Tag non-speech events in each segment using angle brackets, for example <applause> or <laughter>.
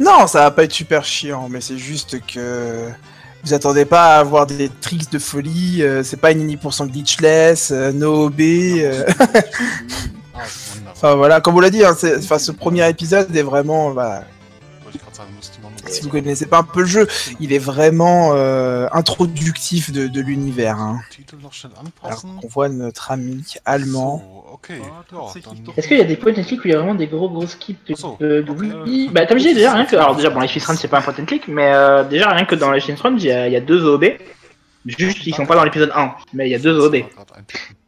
Non, ça va pas être super chiant, mais c'est juste que vous attendez pas à avoir des tricks de folie. euh, c'est pas une Nini% glitchless, euh, no OB. euh. <laughs> Ah, enfin voilà, comme on l'a dit, hein, enfin, ce premier épisode est vraiment. Voilà, si vous connaissez pas un peu le jeu, il est vraiment euh, introductif de, de l'univers. Hein. Alors qu'on voit notre ami allemand. Ah. Est-ce qu'il y a des point and click où il y a vraiment des gros gros skips euh, oui. Bah comme je disais déjà rien que alors déjà bon Life is Strange c'est pas un point and click mais euh, déjà rien que dans Life is Strange il y, y a deux OB juste ils sont pas dans l'épisode 1 mais il y a deux OB.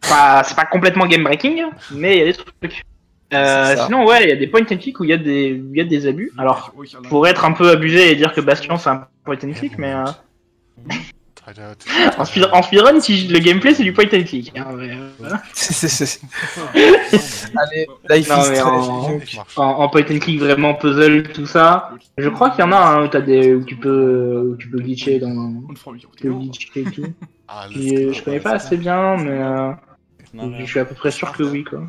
c'est pas complètement game breaking mais il y a des trucs. Euh, sinon ouais il y a des point and click où il y a des y a des abus. Alors pour être un peu abusé et dire que Bastion c'est un point and click mais euh, en, speed, en speedrun si le gameplay c'est du point and click. hein, mais, euh, voilà. <laughs> C'est- c'est- c'est- <laughs> Allez, Life Non, is mais en- en, en point and click vraiment puzzle tout ça. Je crois qu'il y en a un où t'as des où tu peux où tu peux glitcher dans tu peux glitcher et tout. Klar. je connais pas assez bien, mais euh, Nachher. je suis à peu près sûr que oui quoi.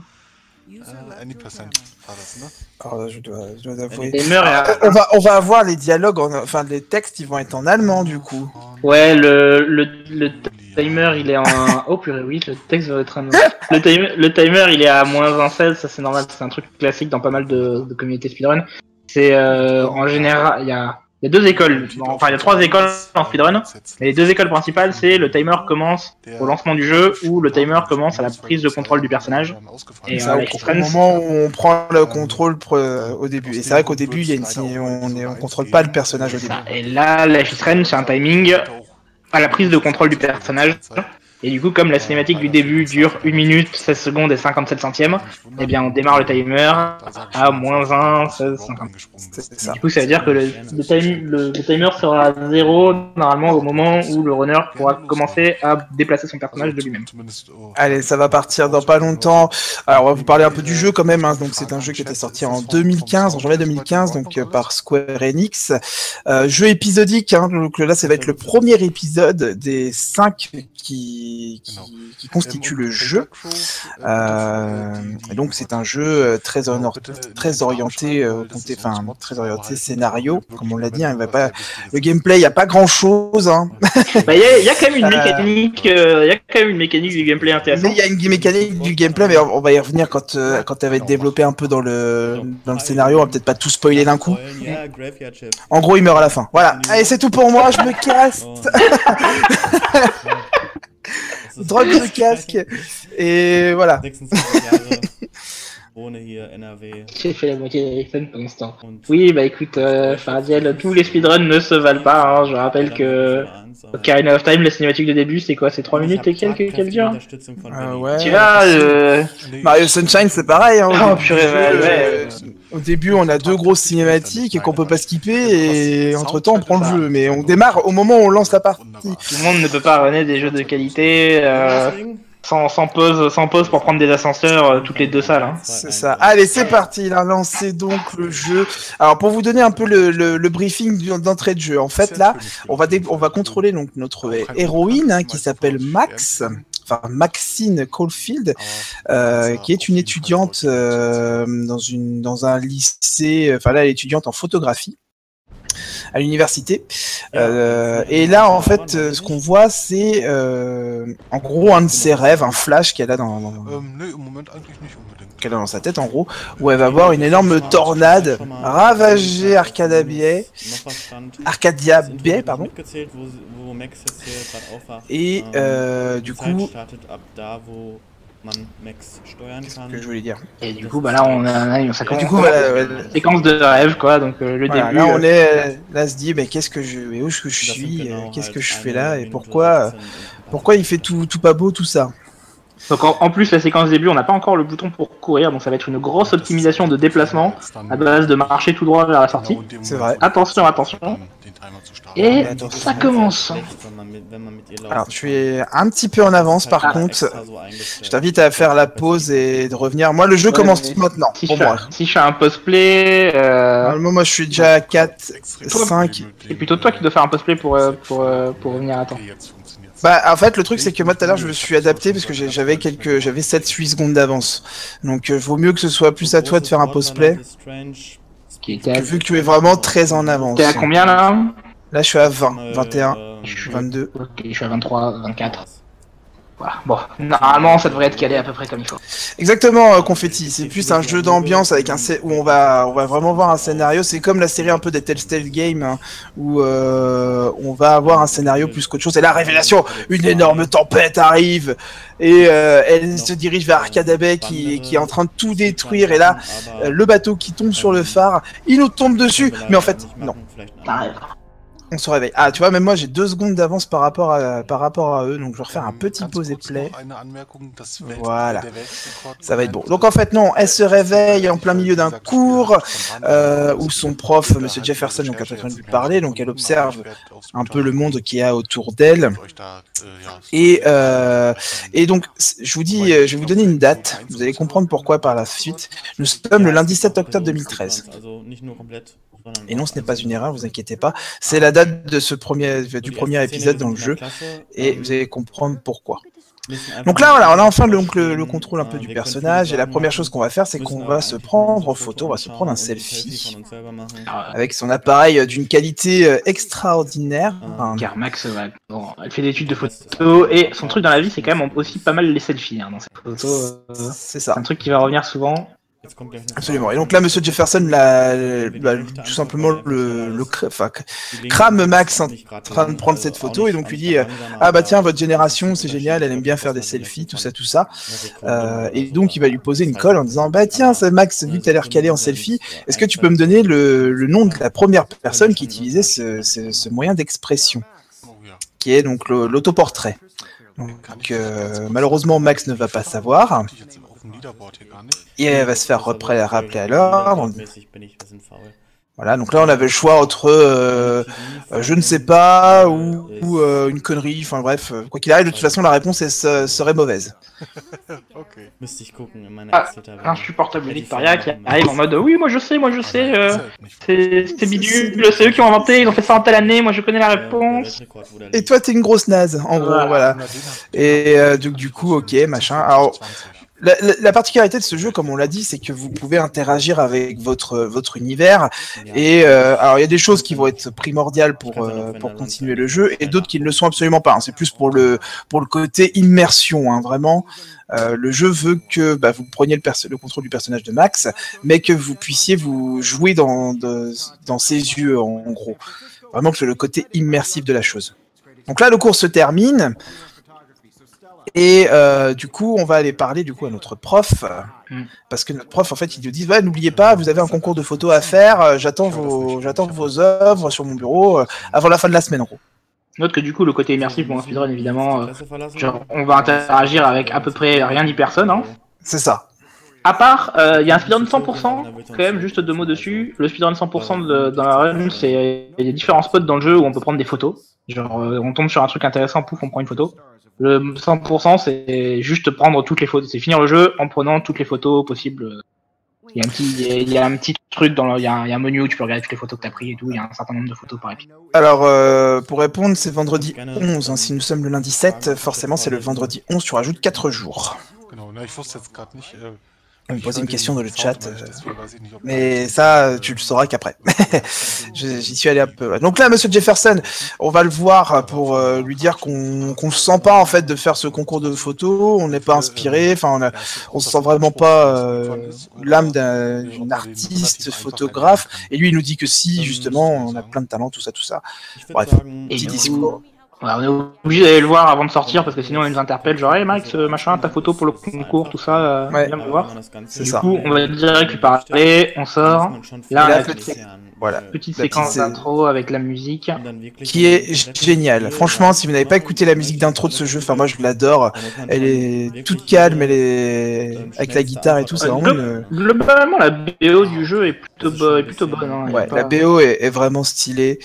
Any percent war das, ne? Alors, je dois, je dois avouer. Gamer est à- On va, on va avoir les dialogues, en- enfin les textes, ils vont être en allemand du coup. Ouais, le, le, le timer il est en. <laughs> Oh purée, oui, le texte va être un. Le timer, le timer il est à moins 1,16, ça c'est normal, c'est un truc classique dans pas mal de, de communautés speedrun. C'est euh, en général, il y a, il y a deux écoles, enfin il y a trois écoles en speedrun. Et les deux écoles principales, c'est le timer commence au lancement du jeu ou le timer commence à la prise de contrôle du personnage. Et, Ça, euh, au, moment où on prend le contrôle au début. Et c'est vrai qu'au début, il y a une, on, on contrôle pas le personnage au début. Et là, Life is Strange, c'est un timing à la prise de contrôle du personnage. Et du coup, comme la cinématique du début dure 1 minute, 16 secondes et 57 centièmes, eh bien, on démarre le timer à moins 1, 16, 50. C'est ça. Du coup, ça veut dire que le, le, time- le- le timer sera à 0 normalement au moment où le runner pourra commencer à déplacer son personnage de lui-même. Allez, ça va partir dans pas longtemps. Alors, on va vous parler un peu du jeu quand même. hein. Donc, c'est un jeu qui était sorti en 2015, en janvier 2015, donc euh, par Square Enix. Euh, jeu épisodique. Hein. Donc là, ça va être le premier épisode des cinq qui, qui, qui constituent le jeu. Euh, et donc, c'est un jeu euh, très, honor- très orienté, euh, compté- enfin, très orienté scénario, comme on l'a dit. hein. Il va pas, le gameplay, il y a pas grand chose. Hein. <laughs> Bah, il y, a- il y a quand même une Euh. mécanique, euh, il y a quand même une mécanique du gameplay intéressante. Mais il y a une mécanique du gameplay, mais on on va y revenir quand, euh, quand elle va être développée un peu dans le, dans le scénario. On va peut-être pas tout spoiler d'un coup. En gros, il meurt à la fin. Voilà. Allez, c'est tout pour moi. Je me casse. <laughs> <laughs> Drogue le <laughs> casque. Et voilà. 26 Jahre. <laughs> Hier, NRW. J'ai fait la moitié de Riffen pour l'instant. Oui, bah écoute, euh, Fardiel, tous les speedruns ne se valent pas. Hein. Je rappelle que Ocarina of Time, la cinématique de début, c'est quoi C'est 3 minutes et quelques qu'elle dure ouais. Tu vois, euh... Mario Sunshine, c'est pareil. Hein, au, Oh, début purée, euh, ouais. au début, on a deux grosses cinématiques et qu'on peut pas skipper. Et entre temps, on prend le jeu. Mais on démarre au moment où on lance la partie. tout le monde ne peut pas runner des jeux de qualité euh, sans, sans pause, sans pause pour prendre des ascenseurs euh, toutes les deux salles. Hein. C'est ça. Allez, c'est parti. Il a lancé donc le jeu. Alors, pour vous donner un peu le, le, le briefing d'entrée de jeu, en fait, là, on va, dé- on va contrôler donc notre héroïne hein, qui s'appelle Max, enfin Maxine Caulfield, euh, qui est une étudiante euh, dans, une, dans un lycée, enfin là, elle est étudiante en photographie à l'université. Euh, et là, en fait, euh, ce qu'on voit, c'est euh, en gros un de ses rêves, un flash qu'elle a dans, unbedingt. qu'elle a dans sa tête, en gros, où elle va voir une énorme tornade ravager Arcadia Bay, Arcadia Bay, pardon. Et euh, du coup, que je voulais dire. Et du coup, bah là, on a, on a- ça Et commence du coup, voilà, ouais, une séquence de rêve, quoi. Donc euh, le voilà, début. là, on euh, est, euh, là, se dit, mais qu'est-ce que je, mais où est-ce que je suis, euh, qu'est-ce que je fais là, et pourquoi, euh, pourquoi il fait tout, tout pas beau, tout ça. Donc en, en plus, la séquence début, on n'a pas encore le bouton pour courir, donc ça va être une grosse optimisation de déplacement à base de marcher tout droit vers la sortie. C'est vrai. Attention, attention. Et ça commence. Alors, tu es un petit peu en avance, par contre. Je t'invite à faire la pause et de revenir. Moi, le jeu commence maintenant, Si, pour je, moi. fais, si je fais un cosplay, euh, Normalement, moi, je suis déjà à 4, 5. c'est plutôt toi qui dois faire un cosplay pour, euh, pour, euh, pour revenir à temps. Bah, en fait, le truc, c'est que moi, tout à l'heure, je me suis adapté parce que j'avais quelques, j'avais 7-8 secondes d'avance. Donc, euh, vaut mieux que ce soit plus à toi de faire un cosplay. Qui était à... Vu que tu es vraiment très en avance. T'es à combien là? Là, je suis à 20, Euh, 21, euh, 22. Ok, je suis à 23, 24. Voilà. Bon, normalement ça devrait être calé à peu près comme il faut. Exactement, euh, Confetti. C'est plus un jeu d'ambiance avec un où on va on va vraiment voir un scénario. C'est comme la série un peu des Telltale Games hein, où euh, on va avoir un scénario plus qu'autre chose. Et la révélation, une énorme tempête arrive et euh, elle se dirige vers Arcadabay qui qui est en train de tout détruire. Et là, euh, le bateau qui tombe sur le phare, il nous tombe dessus. Mais en fait, non. On se réveille. Ah, tu vois, même moi j'ai deux secondes d'avance par rapport à par rapport à eux, donc je vais refaire un petit pause et play. Voilà. Ça va être bon. Donc en fait non, elle se réveille en plein milieu d'un cours euh, où son prof, Monsieur Jefferson, donc a train de lui parler, donc elle observe un peu le monde qu'il y a autour d'elle. Et euh, et donc je vous dis, euh, je vais vous donner une date. Vous allez comprendre pourquoi par la suite. Nous sommes le lundi 7 octobre 2013. Et non, ce n'est pas une erreur, vous inquiétez pas. C'est la date de ce premier du premier épisode dans le jeu. et vous allez comprendre pourquoi. Donc là, voilà, on a enfin le, donc, le, le contrôle un peu du personnage. Et la première chose qu'on va faire, c'est qu'on va se prendre en photo, on va se prendre un selfie. avec son appareil d'une qualité euh, extraordinaire. Enfin, Car Max, ouais, bon, elle fait des études de photo et son truc dans la vie, c'est quand même aussi pas mal les selfies hein, dans euh, c'est C'est ça. un truc qui va revenir souvent. Absolument. Et donc là, Monsieur Jefferson, l'a, l'a- tout simplement le, le cr- enfin, crame Max en train de prendre cette photo et donc lui dit ah bah tiens votre génération c'est génial, elle aime bien faire des selfies, tout ça, tout ça. Euh, et donc il va lui poser une colle en disant bah tiens Max vu que t'as l'air calé en selfie, est-ce que tu peux me donner le, le nom de la première personne qui utilisait ce, ce, ce moyen d'expression qui est donc l'autoportrait. Donc euh, malheureusement Max ne va pas savoir et elle va se faire rappeler à l'ordre. Voilà, donc là on avait le choix entre euh, euh, je ne sais pas ou, ou, euh, une connerie, enfin bref, euh, quoi qu'il arrive, de toute façon la réponse serait mauvaise. <laughs> Ah, Insupportable Victoria qui arrive en mode oui, moi je sais, moi je sais, euh, c'est bidule, c'est eux qui ont inventé, ils ont fait ça en telle année, moi je connais la réponse. Et toi t'es une grosse naze, en gros, Voilà. voilà. Et euh, donc du coup, ok, machin. Alors, la, la- la particularité de ce jeu, comme on l'a dit, c'est que vous pouvez interagir avec votre votre univers. Et euh, alors il y a des choses qui vont être primordiales pour euh, pour continuer le jeu, et d'autres qui ne le sont absolument pas. hein. C'est plus pour le pour le côté immersion, hein, vraiment. Euh, le jeu veut que bah, vous preniez le, le contrôle du personnage de Max, mais que vous puissiez vous jouer dans, de- dans ses yeux, en, en gros. Vraiment que c'est le côté immersif de la chose. Donc là, le cours se termine. Et euh, du coup, on va aller parler du coup à notre prof, Mm. parce que notre prof, en fait, il nous dit ouais, n'oubliez pas, vous avez un concours de photos à faire. euh, J'attends vos, j'attends vos œuvres sur mon bureau euh, avant la fin de la semaine, en gros. Note que du coup, le côté immersif, bon, un speedrun évidemment, euh, genre, on va interagir avec à peu près rien ni personne. Hein. C'est ça. À part, euh, il y a un speedrun 100%, quand même, juste deux mots dessus. Le speedrun 100% de- dans la run, c'est il y a différents spots dans le jeu où on peut prendre des photos. Genre, euh, on tombe sur un truc intéressant, pouf, on prend une photo. Le 100%, c'est juste prendre toutes les photos. C'est finir le jeu en prenant toutes les photos possibles. Il y a un petit, il y a- il y a un petit truc dans le, il y a un, il y a un menu où tu peux regarder toutes les photos que t'as pris et tout. Il y a un certain nombre de photos par épisode. Alors, euh, pour répondre, c'est vendredi 11. hein. Si nous sommes le lundi 7, forcément, c'est le vendredi 11. Tu rajoutes 4 jours. On me posait une question dans le chat, euh, Mais ça, tu le sauras qu'après. <laughs> J'y suis allé un peu. Donc là, Monsieur Jefferson, on va le voir pour euh, lui dire qu'on qu'on se sent pas en fait de faire ce concours de photos. On n'est pas inspiré. Enfin, on, on se sent vraiment pas euh, l'âme d'un- artiste photographe. Et lui, il nous dit que si, justement, on a plein de talent, tout ça, tout ça. Bref. Et Petit discours. Ouais, on est obligé d'aller le voir avant de sortir parce que sinon il nous interpelle genre hey Max euh, machin ta photo pour le concours tout ça euh, Ouais. viens me voir C'est du ça. coup on va direct lui parler on sort Là, là, petite- voilà. petite séquence petite- d'intro avec la musique Qui est géniale. Franchement, si vous n'avez pas écouté la musique d'intro de ce jeu, enfin moi je l'adore. Elle est toute calme, elle est avec la guitare et tout, c'est Euh, vraiment une... globalement la BO du jeu est plutôt, bo- est plutôt bonne hein, Ouais, pas- la BO est, est vraiment stylée.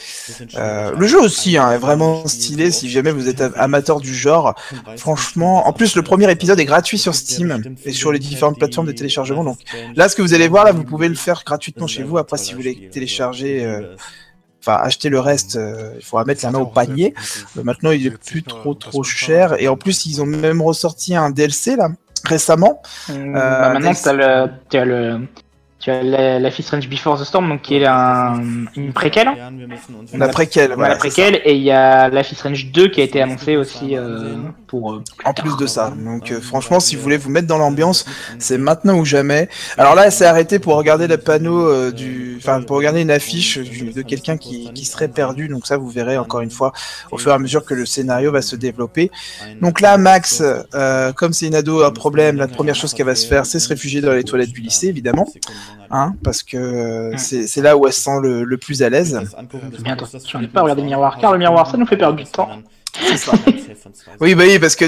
Euh, le jeu aussi hein, est vraiment stylé. Si jamais vous êtes amateur du genre, franchement, en plus le premier épisode est gratuit sur Steam et sur les différentes plateformes de téléchargement. Donc là, ce que vous allez voir là, vous pouvez le faire gratuitement chez vous. Après, si vous voulez télécharger, euh, enfin acheter le reste, euh, il faudra mettre la main au panier. Euh, maintenant, il est plus trop trop cher et en plus, ils ont même ressorti un DLC là récemment. Euh, bah, maintenant le t'as le tu as la, Life is Strange Before the Storm, donc qui est un, une préquelle. On a préquelle, voilà, la préquelle, et il y a Life is Strange 2 qui a été annoncé aussi euh, pour. Euh, en plus de ça. Donc euh, franchement, si vous voulez vous mettre dans l'ambiance, c'est maintenant ou jamais. Alors là, c'est arrêté pour regarder le panneau du, enfin pour regarder une affiche de quelqu'un qui, qui serait perdu. Donc ça, vous verrez encore une fois au fur et à mesure que le scénario va se développer. Donc là, Max, comme c'est une ado, un problème, la première chose qu'elle va se faire, c'est se réfugier dans les toilettes du lycée, évidemment. Hein, parce que c'est là où elle se sent le, plus à l'aise. Bien attention, pas regarder le miroir, car le miroir, ça nous fait perdre du temps. oui, bah oui, parce que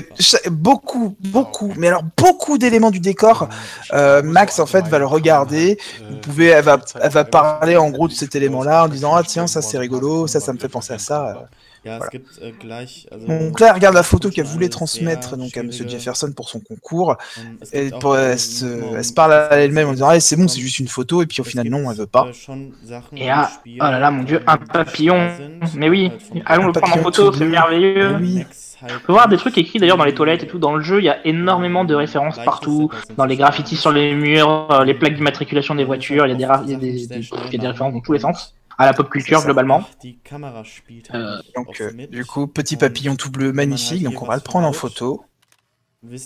beaucoup, beaucoup, mais alors beaucoup d'éléments du décor, euh, Max en fait va le regarder. Vous pouvez, elle va, elle va parler en gros de cet élément-là en disant ah tiens ça c'est rigolo, ça ça me fait penser à ça. Äh, donc là, regarde la photo qu'elle voulait transmettre donc à Monsieur Jefferson pour son concours. Et pour, elle, se, parle à elle-même en disant ah, c'est bon, c'est juste une photo, et puis au final non, elle veut pas. Et là, oh là là, mon dieu, un papillon. Mais oui, allons le prendre en photo, c'est merveilleux. Oui. On peut voir des trucs écrits d'ailleurs dans les toilettes et tout. Dans le jeu, il y a énormément de références partout. Dans les graffitis sur les murs, euh, les plaques d'immatriculation des voitures, il y a des, des, il y a des références dans tous les sens à la pop culture globalement. Euh, donc, euh, du coup, petit papillon tout bleu magnifique, donc on va le prendre en photo. Ähm,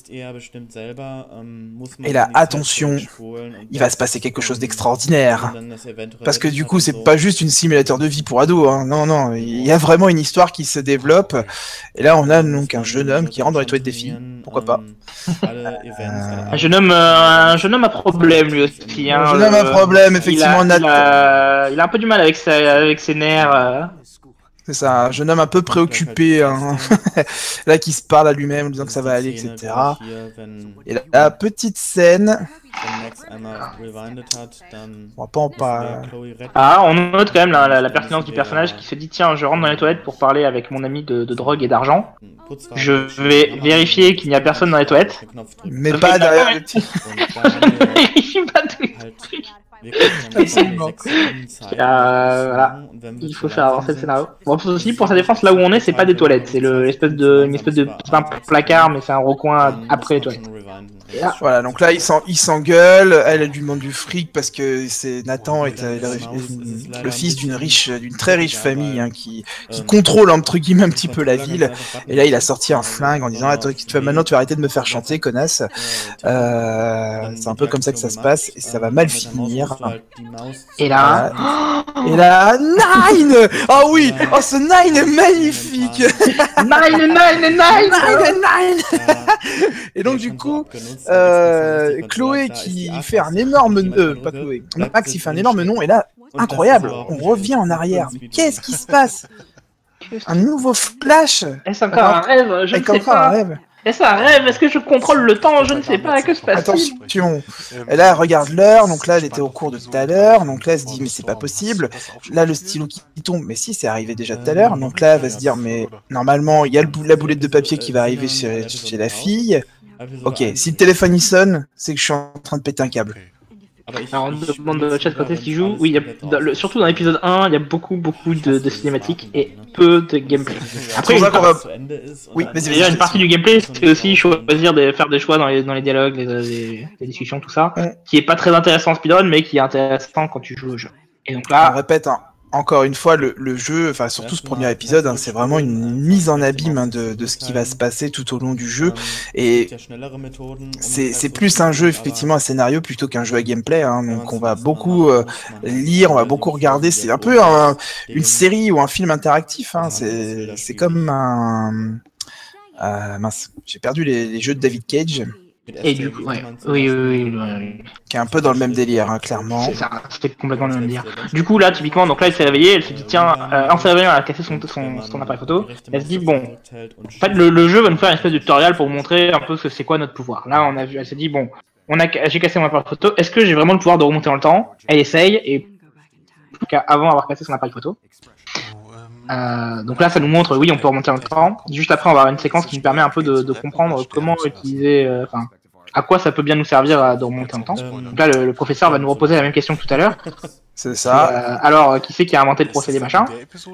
Et là, attention, il va se passer quelque chose d'extraordinaire. Parce que du coup, c'est pas juste une simulateur de vie pour ados. Hein. Non, non, il y a vraiment une histoire qui se développe. Et là, on a donc un jeune homme qui rentre dans les toilettes des filles. Pourquoi pas? euh, <laughs> Un jeune homme, euh, un jeune homme à problème lui aussi. Hein. un jeune homme à problème, effectivement. Il a, il a, un peu du mal avec, avec ses nerfs. C'est ça, un jeune homme un peu préoccupé, hein. <laughs> là qui se parle à lui-même en disant que ça va aller, etc. Et la, petite scène. On va pas en parler. Ah, on note quand même la, pertinence du personnage qui se dit tiens, je rentre dans les toilettes pour parler avec mon ami de, drogue et d'argent. Je vais vérifier qu'il n'y a personne dans les toilettes. Mais pas derrière le <laughs> petit. pas tous les trucs. Voilà. Il faut faire avancer le scénario. Bon, aussi, pour sa défense, là où on est, c'est pas des toilettes. C'est l'espèce de, une espèce de, c'est un placard, mais c'est un recoin après les toilettes. Voilà, donc là, il s'engueule, elle, elle lui demande du fric parce que c'est Nathan est le fils d'une riche, d'une très riche famille hein, qui, qui contrôle entre guillemets un petit peu la ville. Et là, il a sorti un flingue en disant Attends, maintenant, tu vas arrêter de me faire chanter, connasse. Euh, c'est un peu comme ça que ça se passe et ça va mal finir. Et là, et là, Nine Ah <laughs> oh oui, oh ce Nine est magnifique. Nine, Nine, Nine, Nine, Nine. Et donc du coup. Euh, Chloé qui fait un énorme... Euh, pas Chloé. Max il fait un énorme nom et là, incroyable, on revient en arrière. Qu'est-ce qui se passe Un nouveau flash Est-ce encore un rêve? Je ne sais pas. Un rêve. Est-ce un rêve? Est-ce que je contrôle le temps? Je ne sais pas. Que se passe-t-il? Attention. Et là, elle regarde l'heure. Donc là, elle était au cours de tout à l'heure. Donc là, elle se dit, mais c'est pas possible. Là, le stylo qui tombe. Mais si, c'est arrivé déjà tout à l'heure. Donc là, elle va se dire, mais normalement, il y a le, la boulette de papier qui va arriver chez, chez la fille. Ok, si le téléphone il sonne, c'est que je suis en train de péter un câble. Alors, on demande dans le chat quand est-ce qu'il joue. Oui, surtout dans l'épisode 1, il y a beaucoup, beaucoup de, cinématiques et peu de gameplay. Après, une, oui, y a une partie du gameplay, c'est aussi choisir de faire des choix dans les, dans les dialogues, les, discussions, tout ça, qui est pas très intéressant en speedrun, mais qui est intéressant quand tu joues au jeu. Et donc là, on répète, hein, encore une fois, le, jeu, enfin surtout ce premier épisode, hein, c'est vraiment une mise en abîme hein, de, ce qui va se passer tout au long du jeu. Et c'est plus un jeu effectivement un scénario plutôt qu'un jeu à gameplay. Hein, donc on va beaucoup euh, lire, on va beaucoup regarder. C'est un peu une série ou un film interactif. C'est comme un... Euh, mince, j'ai perdu les jeux de David Cage. Et du coup, ouais. oui, oui, oui, Qui est un peu dans le même délire, hein, clairement. C'est ça, c'était complètement le même délire. Du coup, là, typiquement, donc là, elle s'est réveillée, elle se dit, tiens, euh, en s'est réveillée, elle a cassé son, son, son, appareil photo. Elle se dit, bon, en fait, le, jeu va nous faire une espèce de tutoriel pour montrer un peu ce que c'est quoi notre pouvoir. Là, on a vu, elle s'est dit, bon, on a, j'ai cassé mon appareil photo, est-ce que j'ai vraiment le pouvoir de remonter dans le temps? Elle essaye, et avant d'avoir cassé son appareil photo. Euh, donc là, ça nous montre, oui, on peut remonter dans le temps. Juste après, on va avoir une séquence qui nous permet un peu de, comprendre comment utiliser, euh, enfin, à quoi ça peut bien nous servir de remonter dans le temps. Donc là, le, professeur va nous reposer la même question que tout à l'heure. C'est ça. Euh, alors, qui c'est qui a inventé le procédé machin?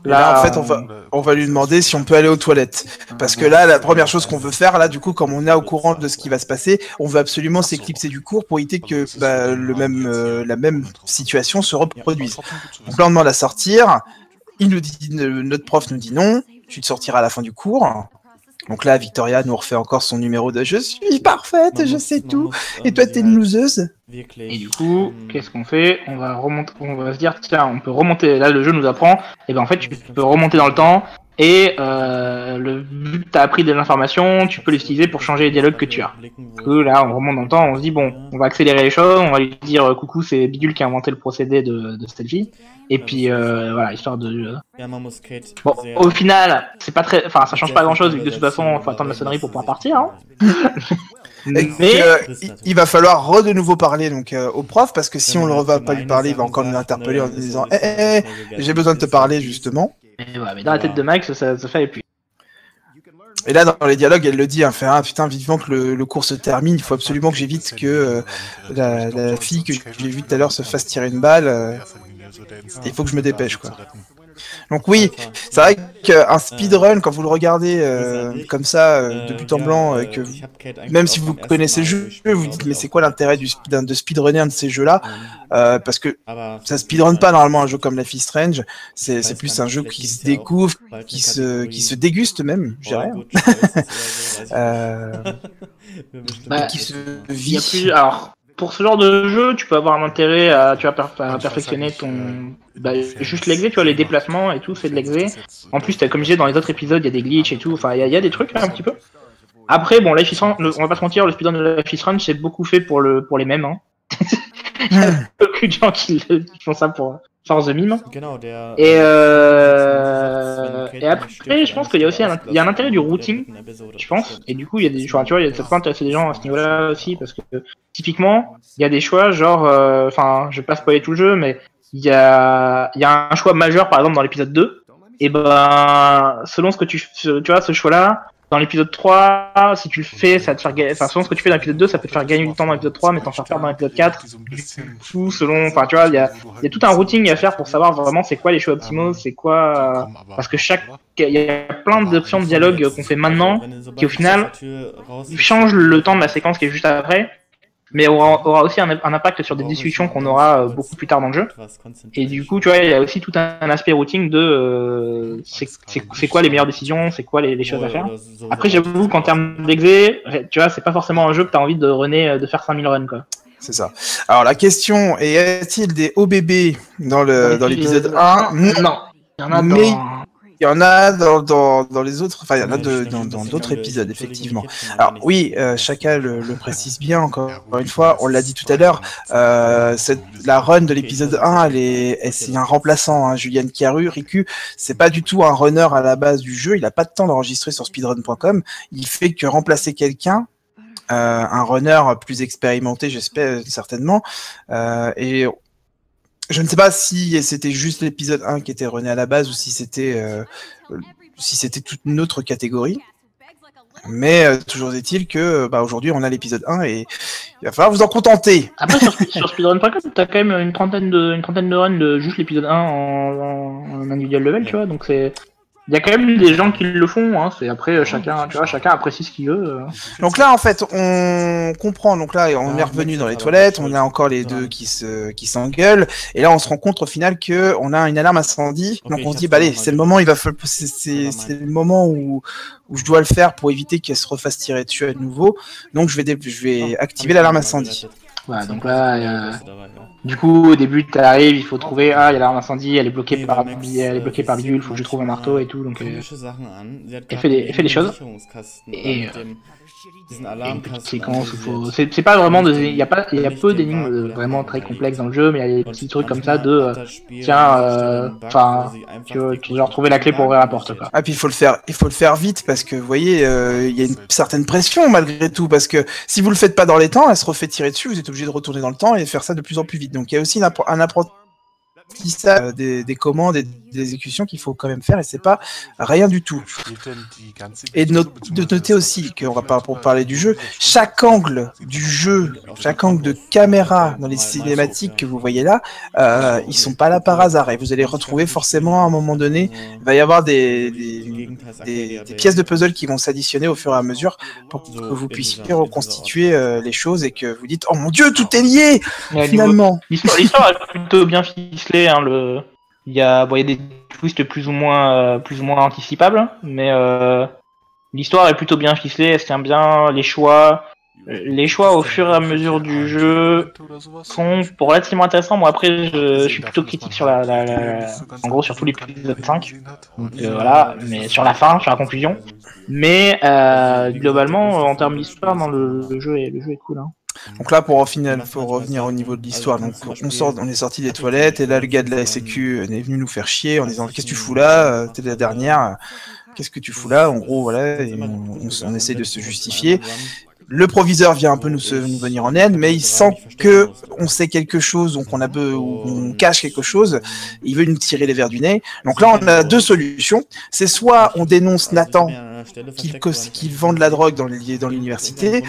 Là, en fait, on euh, va, on va lui demander si on peut aller aux toilettes. Parce que là, la première chose qu'on veut faire, là, du coup, comme on est au courant de ce qui va se passer, on veut absolument s'éclipser du cours pour éviter que bah, le même, euh, la même situation se reproduise. Donc là, on demande à sortir. Il nous dit, notre prof nous dit non. Tu te sortiras à la fin du cours. Donc là, Victoria nous refait encore son numéro de je suis parfaite, je sais tout. Et toi, t'es une loseuse. Et du coup, qu'est-ce qu'on fait? On va remonter, on va se dire tiens, on peut remonter. Là, le jeu nous apprend. Et ben en fait, tu peux remonter dans le temps. Et euh, le vu que t'as appris des informations, tu peux l'utiliser pour changer les dialogues que tu as. Là, on remonte dans le temps, on se dit bon, on va accélérer les choses, on va lui dire euh, coucou, c'est Bidule qui a inventé le procédé de, de. Et puis euh, voilà, histoire de. Bon, au final, c'est pas très, enfin, ça change pas grand chose vu que de toute façon, faut attendre la sonnerie pour pouvoir partir. Hein. <laughs> Mais euh, il, va falloir re de nouveau parler donc euh, au prof parce que si on ne va pas lui parler, il va encore nous interpeller en disant eh, eh, eh, j'ai besoin de te parler justement. Mais dans la tête de Max, ça, ça fait et puis. Et là, dans les dialogues, elle le dit, elle fait ah putain, vivement que le, le cours se termine. Il faut absolument que j'évite que euh, la, la fille que j'ai vue tout à l'heure se fasse tirer une balle. euh, il faut que je me dépêche, quoi. Donc oui, c'est vrai qu'un speedrun, quand vous le regardez euh, comme ça, euh, de but en blanc, euh, que même si vous connaissez le jeu, vous vous dites mais c'est quoi l'intérêt de speedrunner un de ces jeux-là? Euh, Parce que ça speedrun pas normalement un jeu comme Life is Strange. C'est plus un jeu qui se découvre, qui se qui se déguste même, je dirais. Euh, Bah, qui se Il y a vit. plus... Alors, pour ce genre de jeu, tu peux avoir un intérêt à, tu vois, per- à perfectionner ton. Bah, juste l'exé, tu vois, les déplacements et tout, c'est de l'exé. En plus, comme je disais, dans les autres épisodes, il y a des glitches et tout. Enfin, il y, a- il y a des trucs, hein, un petit peu. Après, bon, Life is le- on va pas se mentir, le speedrun de Life is Strange, c'est beaucoup fait pour, le, pour les mêmes. Hein. <laughs> <laughs> <laughs> Beaucoup de gens qui, <laughs> font ça pour the meme. Et, euh... et après, je pense qu'il y a aussi un, il y a un intérêt du routing, je pense. Et du coup, il y a des choix, tu vois, il y a- ça peut intéresser des gens à ce niveau-là aussi, parce que typiquement, il y a des choix, genre, euh, enfin, je vais pas spoiler tout le jeu, mais il y a, il y a un choix majeur, par exemple, dans l'épisode 2. Et ben, selon ce que tu, tu vois, ce choix-là, dans l'épisode 3, si tu le fais, ça va te faire gagner, enfin, selon ce que tu fais dans l'épisode 2, ça peut te faire gagner du temps dans l'épisode 3, mais t'en faire perdre dans l'épisode 4. Du coup, selon, enfin, tu vois, il y a, y a tout un routing à faire pour savoir vraiment c'est quoi les choix optimaux, c'est quoi, parce que chaque, il y a plein d'options de dialogue qu'on fait maintenant, qui, au final, change le temps de la séquence qui est juste après, mais aura, aura aussi un, un impact sur des discussions qu'on aura euh, beaucoup plus tard dans le jeu. Et du coup, tu vois, il y a aussi tout un, un aspect routing de euh, c'est c'est- c'est quoi les meilleures décisions, c'est quoi les, les choses à faire. Après, j'avoue qu'en termes d'exé, tu vois, c'est pas forcément un jeu que t'as envie de runner, euh, de faire 5000 runs, quoi. C'est ça. Alors la question est y a-t-il des OBB dans le dans l'épisode 1 Non. Il y en a Mais- dans... Il y en a dans, dans, dans les autres, enfin il y en a de- dans dans d'autres épisodes effectivement. Alors oui, euh, Chaka le, le <laughs> précise bien encore une fois, on l'a dit tout à l'heure, euh, cette- la run de l'épisode 1, elle est, c'est un remplaçant, hein, Julien Kiaru, Riku, c'est pas du tout un runner à la base du jeu, il a pas de temps d'enregistrer sur speedrun.com, il fait que remplacer quelqu'un, euh, un runner plus expérimenté, j'espère certainement, euh, et je ne sais pas si c'était juste l'épisode 1 qui était runné à la base ou si c'était euh, toute une autre catégorie. Mais euh, toujours est-il que bah, aujourd'hui on a l'épisode 1 et il va falloir vous en contenter. Après, sur, sur speedrun.com, t'as quand même une trentaine de, une trentaine de runs de juste l'épisode 1 en, en, en individual level, tu vois, donc c'est... Il y a quand même des gens qui le font, hein. c'est après euh, chacun, tu vois, chacun apprécie ce qu'il veut. euh. Donc là en fait on comprend, donc là on est revenu dans les toilettes, on a encore les deux qui se qui s'engueulent. Et là on se rend compte au final que on a une alarme incendie, donc on se dit bah allez c'est le moment, il va falloir- c'est c'est c'est le moment où où je dois le faire pour éviter qu'elle se refasse tirer dessus à nouveau, donc je vais je vais activer l'alarme incendie. Voilà, donc là, euh, du coup, au début, t'arrives, il faut trouver, ah, il y a l'alarme incendie, elle est bloquée par, elle est bloquée par bidule, il faut que je trouve un marteau et tout, donc, euh, Elle fait des- elle fait des choses. Et, euh, séquence faut, c'est pas vraiment de, il y a pas, il y a peu d'énigmes euh, vraiment très complexes dans le jeu, mais il y a des petits trucs comme ça de, euh, tiens, euh, enfin, tu veux, tu dois retrouver la clé pour ouvrir la porte, quoi. Ah puis il faut le faire, il faut le faire vite parce que vous voyez, euh, il y a une certaine pression malgré tout parce que si vous le faites pas dans les temps, elle se refait tirer dessus, vous êtes obligé de retourner dans le temps et faire ça de plus en plus vite. Donc il y a aussi un, appre- un apprentissage des, des commandes et des exécutions qu'il faut quand même faire et c'est pas rien du tout. Et de, not- de noter aussi qu'on va pas pour parler du jeu, chaque angle du jeu, chaque angle de caméra dans les cinématiques que vous voyez là, euh, ils sont pas là par hasard et vous allez retrouver forcément à un moment donné, il va y avoir des, des- des pièces de puzzle qui vont s'additionner au fur et à mesure pour que vous puissiez reconstituer euh, les choses et que vous dites oh mon dieu tout est lié finalement. L'histoire, est plutôt bien ficelée. Hein, le... il, y a, bon, il y a des twists plus ou moins, euh, plus ou moins anticipables, mais euh, l'histoire est plutôt bien ficelée. Elle se tient bien. Les choix, les choix au fur et à mesure du jeu sont relativement intéressants. Moi après, je, je suis plutôt critique sur la, la- la- en gros sur tous les épisodes 5. Donc euh, voilà, mais sur la fin, sur la conclusion. Mais euh, globalement, en termes d'histoire, le, le jeu est, le jeu est cool. Hein. Donc là, pour finir, faut revenir au niveau de l'histoire. Donc on sort, on est sorti des toilettes et là le gars de la SQ est venu nous faire chier en disant qu'est-ce que tu fous là? Euh, T'es la dernière. Qu'est-ce que tu fous là? En gros, voilà, et on, on, s- on essaie de se justifier. Le proviseur vient un peu nous, se- nous venir en aide, mais il sent que on sait quelque chose, donc on a peu, ou on cache quelque chose. Il veut nous tirer les verres du nez. Donc là, on a deux solutions. C'est soit on dénonce Nathan qu'il qu'il vend de la drogue dans l'université,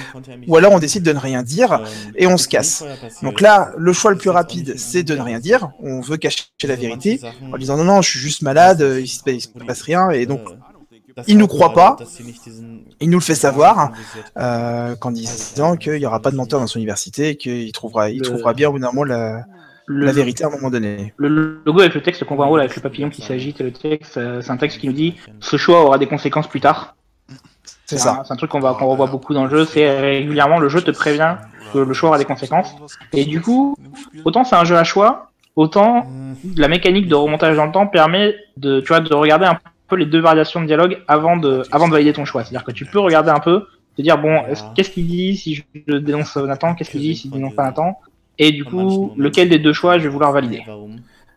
ou alors on décide de ne rien dire et on se casse. Donc là, le choix le plus rapide, c'est de ne rien dire. On veut cacher la vérité en disant non, non, je suis juste malade, euh, il se, il se passe rien. Et donc, il nous croit pas, il nous le fait savoir, euh, qu'en disant qu'il n'y aura pas de menteur dans son université et qu'il trouvera, il trouvera bien au bout d'un moment la, vérité à un moment donné. le logo avec le texte qu'on voit en haut avec le papillon qui s'agite et le texte, euh, c'est un texte qui nous dit ce choix aura des conséquences plus tard. C'est ça. C'est un truc qu'on va qu'on revoit beaucoup dans le jeu. C'est régulièrement le jeu te prévient que le choix aura des conséquences. Et du coup, autant c'est un jeu à choix, autant la mécanique de remontage dans le temps permet de, tu vois, de regarder un peu les deux variations de dialogue avant de, avant de valider ton choix. C'est-à-dire que tu peux regarder un peu, te dire bon, est-ce- qu'est-ce qu'il dit si je dénonce Nathan, qu'est-ce qu'il dit si je dénonce pas Nathan, et du coup, lequel des deux choix je vais vouloir valider.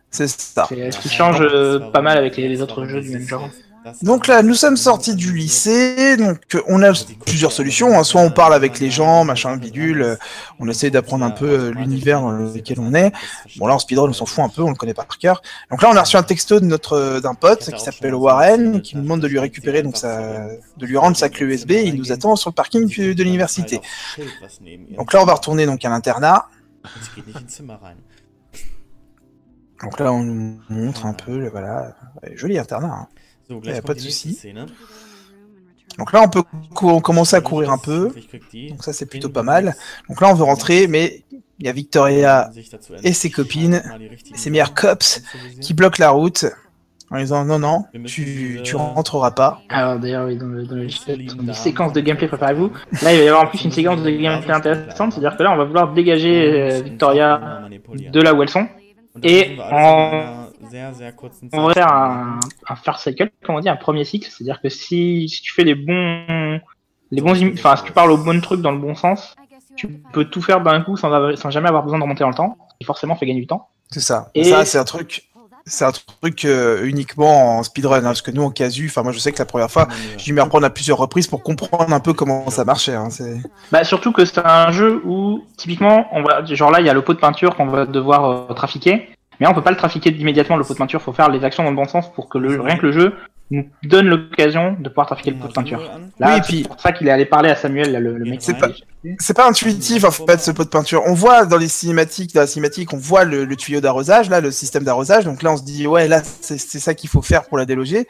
C'est ça. C'est ce qui change euh, pas mal avec les, les autres jeux du même genre. Donc là, nous sommes sortis du lycée, donc euh, on a plusieurs solutions. hein. Soit on parle avec les gens, machin, bidule, euh, on essaie d'apprendre un peu euh, l'univers dans lequel on est. Bon là, en speedrun, on s'en fout un peu, on le connaît pas par cœur. Donc là, on a reçu un texto de notre d'un pote qui s'appelle Warren, qui nous demande de lui récupérer donc sa, de lui rendre sa clé USB. Il nous attend sur le parking de l'université. Donc là, on va retourner donc à l'internat. Donc là, on nous montre un peu, voilà, joli internat. hein. Y a pas de souci. Donc là, on peut cou- commencer à courir un peu. Donc ça, c'est plutôt pas mal. Donc là, on veut rentrer, mais il y a Victoria et ses copines, et ses meilleurs cops qui bloquent la route en disant non, non, tu, tu rentreras pas. Alors d'ailleurs, oui, dans le, dans le logiciel, ils ont des séquences de gameplay, préparez-vous. Là, il va y avoir en plus une séquence de gameplay intéressante, c'est-à-dire que là, on va vouloir dégager euh, Victoria de là où elles sont. Et en- On va faire un, un first cycle, comme on dit, un premier cycle, c'est-à-dire que si, si tu fais les bons, les bons, enfin, si tu parles au bon truc dans le bon sens, tu peux tout faire d'un coup sans, avoir- sans jamais avoir besoin de remonter dans le temps, qui forcément fait gagner du temps. C'est ça. Et- Ça, c'est un truc. C'est un truc euh, uniquement en speedrun, hein, parce que nous en casu, enfin moi je sais que la première fois, j'ai dû m'y reprendre à plusieurs reprises pour comprendre un peu comment ça marchait. Hein, Bah, surtout que c'est un jeu où, typiquement, on va, genre là, il y a le pot de peinture qu'on va devoir euh, trafiquer, mais on peut pas le trafiquer immédiatement, le pot de peinture, faut faire les actions dans le bon sens pour que le, rien que le jeu nous donne l'occasion de pouvoir trafiquer le pot de peinture. Là, Oui, et c'est puis- pour ça qu'il est allé parler à Samuel, là, le, le mec. C'est pas- C'est pas intuitif en fait ce pot de peinture. On voit dans les cinématiques, dans la cinématique, on voit le, le tuyau d'arrosage, là, le système d'arrosage. Donc là, on se dit ouais, là, c'est c'est ça qu'il faut faire pour la déloger.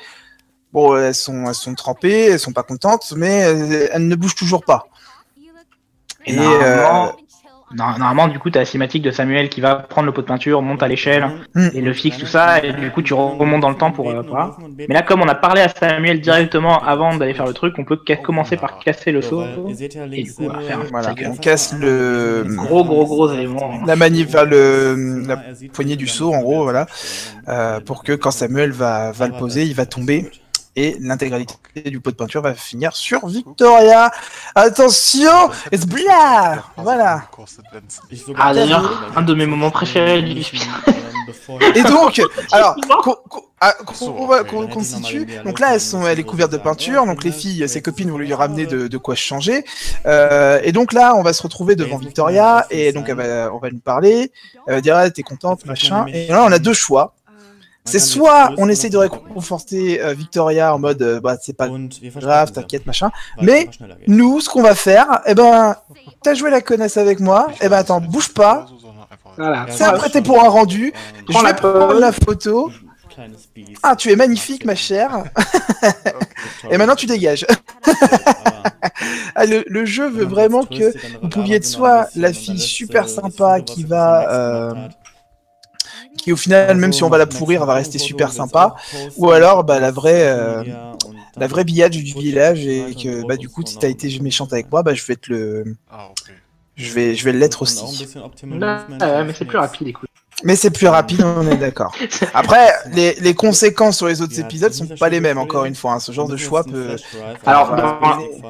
Bon, elles sont, elles sont trempées, elles sont pas contentes, mais euh, elles ne bougent toujours pas. Et Et, normalement, euh, non, normalement, du coup, t'as la cinématique de Samuel qui va prendre le pot de peinture, monte à l'échelle, Hmm. et le fixe, tout ça, et du coup, tu remontes dans le temps pour, euh. Mais là, comme on a parlé à Samuel directement avant d'aller faire le truc, on peut ca- commencer par casser le seau. Et du coup, on va faire un Voilà, on casse le Gros, gros, gros élément. la manip, enfin, le la poignée du seau en gros, voilà, euh, pour que quand Samuel va va le poser, il va tomber et l'intégralité du pot de peinture va finir sur Victoria. Attention, it's blah Voilà. Ah d'ailleurs, un de mes moments préférés du Et donc, alors, <laughs> qu'on ah, qu'on situe. Donc là, elles sont, elle est couverte de peinture. Donc les filles, ses copines vont lui ramener de, de quoi changer. Euh, et donc là, on va se retrouver devant Victoria et donc elle va, on va lui parler. Elle va dire, ah, t'es contente, machin. Et là, on a deux choix. C'est soit on essaie de réconforter euh, Victoria en mode euh, bah c'est pas grave, t'inquiète machin. Mais nous, ce qu'on va faire, eh ben, t'as joué la connaisse avec moi, eh ben attends, bouge pas. Voilà. C'est apprêté pour un rendu. Je vais prendre la photo. Ah, tu es magnifique, ma chère. <laughs> Et maintenant, tu dégages. <laughs> Ah, le, le, jeu veut vraiment que vous pouviez être soit la fille super sympa qui va euh, qui au final, même si on va la pourrir, va rester super sympa, ou alors bah, la vraie, euh, la vraie billade du village et que bah du coup, si t'as été méchante avec moi, bah je vais être le, je vais, je vais l'être aussi. mais c'est plus rapide, écoute. Mais c'est plus rapide, on est d'accord. <laughs> Après, les, les, conséquences sur les autres épisodes sont pas les mêmes, encore une fois. Hein. Ce genre de choix peut. Alors,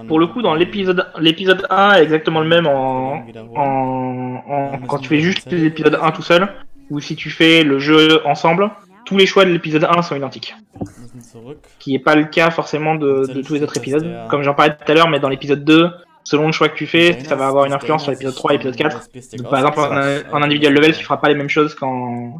pour le coup, dans l'épisode l'épisode 1 est exactement le même en, en, en, quand tu fais juste l'épisode 1 tout seul ou si tu fais le jeu ensemble, tous les choix de l'épisode 1 sont identiques. Qui n'est pas le cas forcément de, tous les autres épisodes. Comme j'en parlais tout à l'heure, mais dans l'épisode 2, selon le choix que tu fais, ça va avoir une influence sur l'épisode 3 et l'épisode 4. par exemple, en, individual level, tu feras pas les mêmes choses qu'en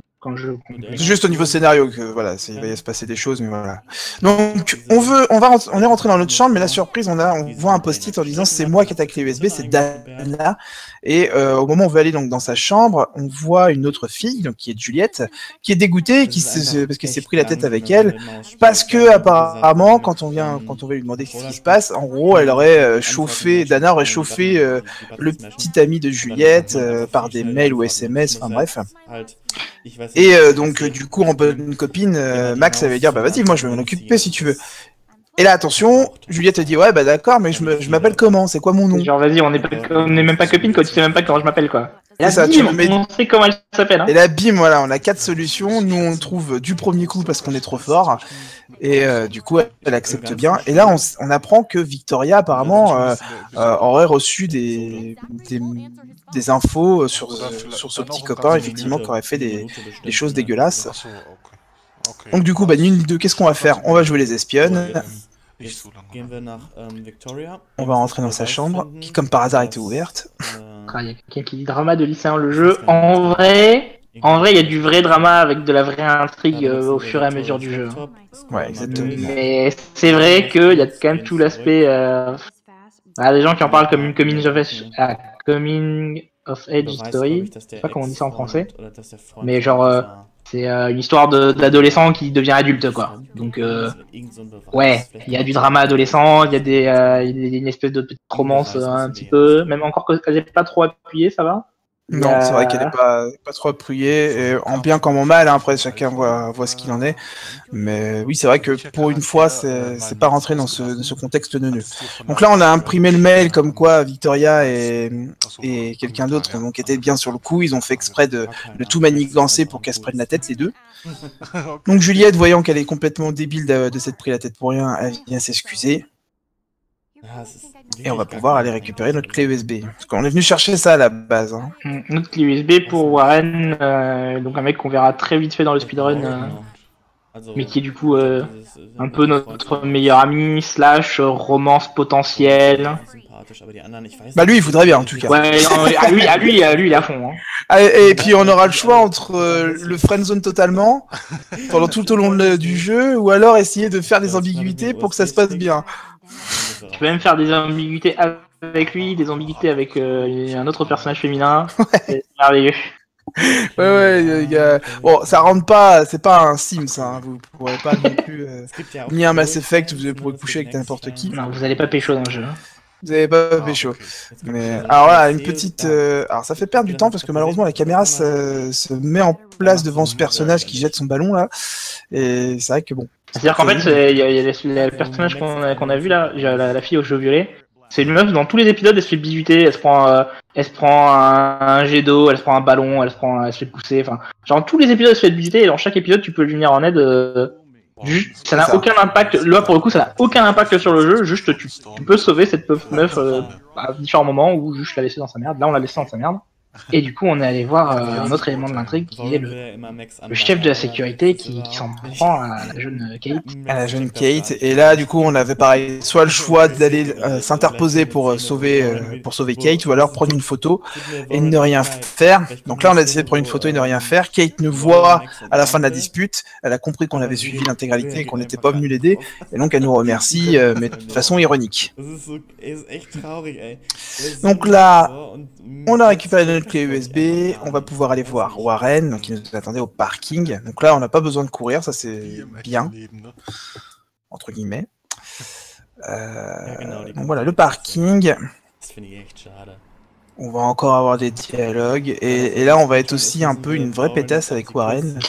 c'est juste au niveau scénario que voilà, il va y se passer des choses, mais voilà. Donc on veut, on va, on est rentré dans notre chambre, mais la surprise, on a, on voit un post-it en disant c'est moi qui ai ta clé USB, c'est Dana. Et euh, au moment où on veut aller donc dans sa chambre, on voit une autre fille, donc qui est Juliette, qui est dégoûtée, qui se, parce qu'elle s'est pris la tête avec elle, parce que apparemment quand on vient, quand on veut lui demander ce qui se passe, en gros, elle aurait euh, chauffé, Dana aurait chauffé euh, le petit ami de Juliette par des mails ou SMS, enfin bref. Et euh, donc, euh, du coup, en bonne copine, euh, Max avait dire Bah vas-y, moi je vais m'en occuper si tu veux. Et là, attention, Juliette a dit Ouais, bah d'accord, mais je m'appelle comment? C'est quoi mon nom? Genre, vas-y, on n'est même pas copine quand tu sais même pas comment je m'appelle, quoi. Et ça, tu on sait comment elle s'appelle. Hein. Et là, bim, voilà, on a quatre solutions. Nous, on trouve du premier coup parce qu'on est trop fort. Et du coup, elle accepte bien. Et là, on, on apprend que Victoria, apparemment, euh, aurait reçu des, des, des infos sur, sur ce petit copain, effectivement, qui aurait fait des, des choses dégueulasses. Donc du coup, bah, ni deux, qu'est-ce qu'on va faire? On va jouer les espionnes. On va rentrer dans sa chambre, qui comme par hasard était ouverte. Ah, il y a quelqu'un qui dit drama de lycéen le jeu. En vrai, en vrai, il y a du vrai drama avec de la vraie intrigue euh, au fur et à mesure du jeu. Ouais, exactement. Mais c'est vrai qu'il y a quand même tout l'aspect. Euh... Ah, des gens qui en parlent comme une coming of age, ah, coming of age story. Je sais pas comment on dit ça en français. Mais genre, euh, c'est euh, une histoire d'adolescent qui devient adulte, quoi. Donc, euh, ouais, il y a du drama adolescent, il y a des, euh, une espèce de petite romance un petit peu, même encore qu'elle n'est pas trop appuyée, ça va non, c'est vrai qu'elle n'est pas, pas trop appuyée, et en bien comme en mal, hein, après chacun voit, voit ce qu'il en est. Mais oui, c'est vrai que pour une fois, c'est pas rentré dans ce, ce contexte neuneux. Donc là, on a imprimé le mail comme quoi Victoria et, et quelqu'un d'autre donc étaient bien sur le coup. Ils ont fait exprès de, de tout manigancer pour qu'elle se prenne la tête, les deux. <laughs> Donc Juliette, voyant qu'elle est complètement débile de, de s'être pris la tête pour rien, elle vient s'excuser. Ah, et on va pouvoir aller récupérer notre clé USB. Parce qu'on est venu chercher ça à la base. Hein. Mm, notre clé USB pour Warren, euh, donc un mec qu'on verra très vite fait dans le speedrun. Euh, mais qui est du coup euh, un peu notre meilleur ami, slash romance potentielle. Bah lui il voudrait bien en tout cas. Ouais, à lui, à lui, à lui il est à fond. Hein. <laughs> Ah, et, puis on aura le choix entre le friendzone totalement pendant tout au long du jeu ou alors essayer de faire des ambiguïtés pour que ça se passe bien. Tu peux même faire des ambiguïtés avec lui, des ambiguïtés avec euh, un autre personnage féminin. <laughs> C'est merveilleux. Ouais, ouais, bon, ça rentre pas, c'est pas un Sims, hein. vous pourrez pas non plus, euh, <laughs> ni un Mass Effect, vous pourrez coucher avec n'importe qui. Non, vous allez pas pécho dans le jeu. Hein. Vous avez pas pécho. Mais alors voilà, une petite. Euh, alors ça fait perdre du temps parce que malheureusement la caméra se, se met en place devant ce personnage qui jette son ballon là, et c'est vrai que bon, c'est-à-dire qu'en fait, il y, a, le personnage qu'on a, a, vu là, la, la, fille aux cheveux violets. C'est une meuf, dans tous les épisodes, elle se fait bisuter, elle se prend, euh, elle se prend un, jet d'eau, elle se prend un ballon, elle se, prend, elle se fait pousser. Enfin, genre, tous les épisodes, elle se fait bisuter et dans chaque épisode, tu peux lui venir en aide euh, Juste, ça n'a aucun impact. Là, pour le coup, ça n'a aucun impact sur le jeu. Juste, tu, tu peux sauver cette meuf euh, à différents moments où juste la laisser dans sa merde. Là, on l'a laissé dans sa merde. Et du coup, on est allé voir euh, un autre élément de l'intrigue qui est le, le chef de la sécurité qui, qui s'en prend à la jeune Kate. à la jeune Kate. Et là, du coup, on avait pareil, soit le choix d'aller euh, s'interposer pour euh, sauver, euh, pour sauver Kate, ou alors prendre une photo et ne rien faire. Donc là, on a décidé de prendre une photo et ne rien faire. Kate nous voit à la fin de la dispute. Elle a compris qu'on avait suivi l'intégralité et qu'on n'était pas venu l'aider. Et donc, elle nous remercie, euh, <laughs> mais de façon ironique. Donc là, On a récupéré notre USB. On va pouvoir aller voir Warren, donc, qui nous attendait au parking. Donc là, on n'a pas besoin de courir, ça c'est bien, entre guillemets. Euh, donc voilà, le parking. On va encore avoir des dialogues. Et là, on va être aussi un peu une vraie pétasse avec Warren.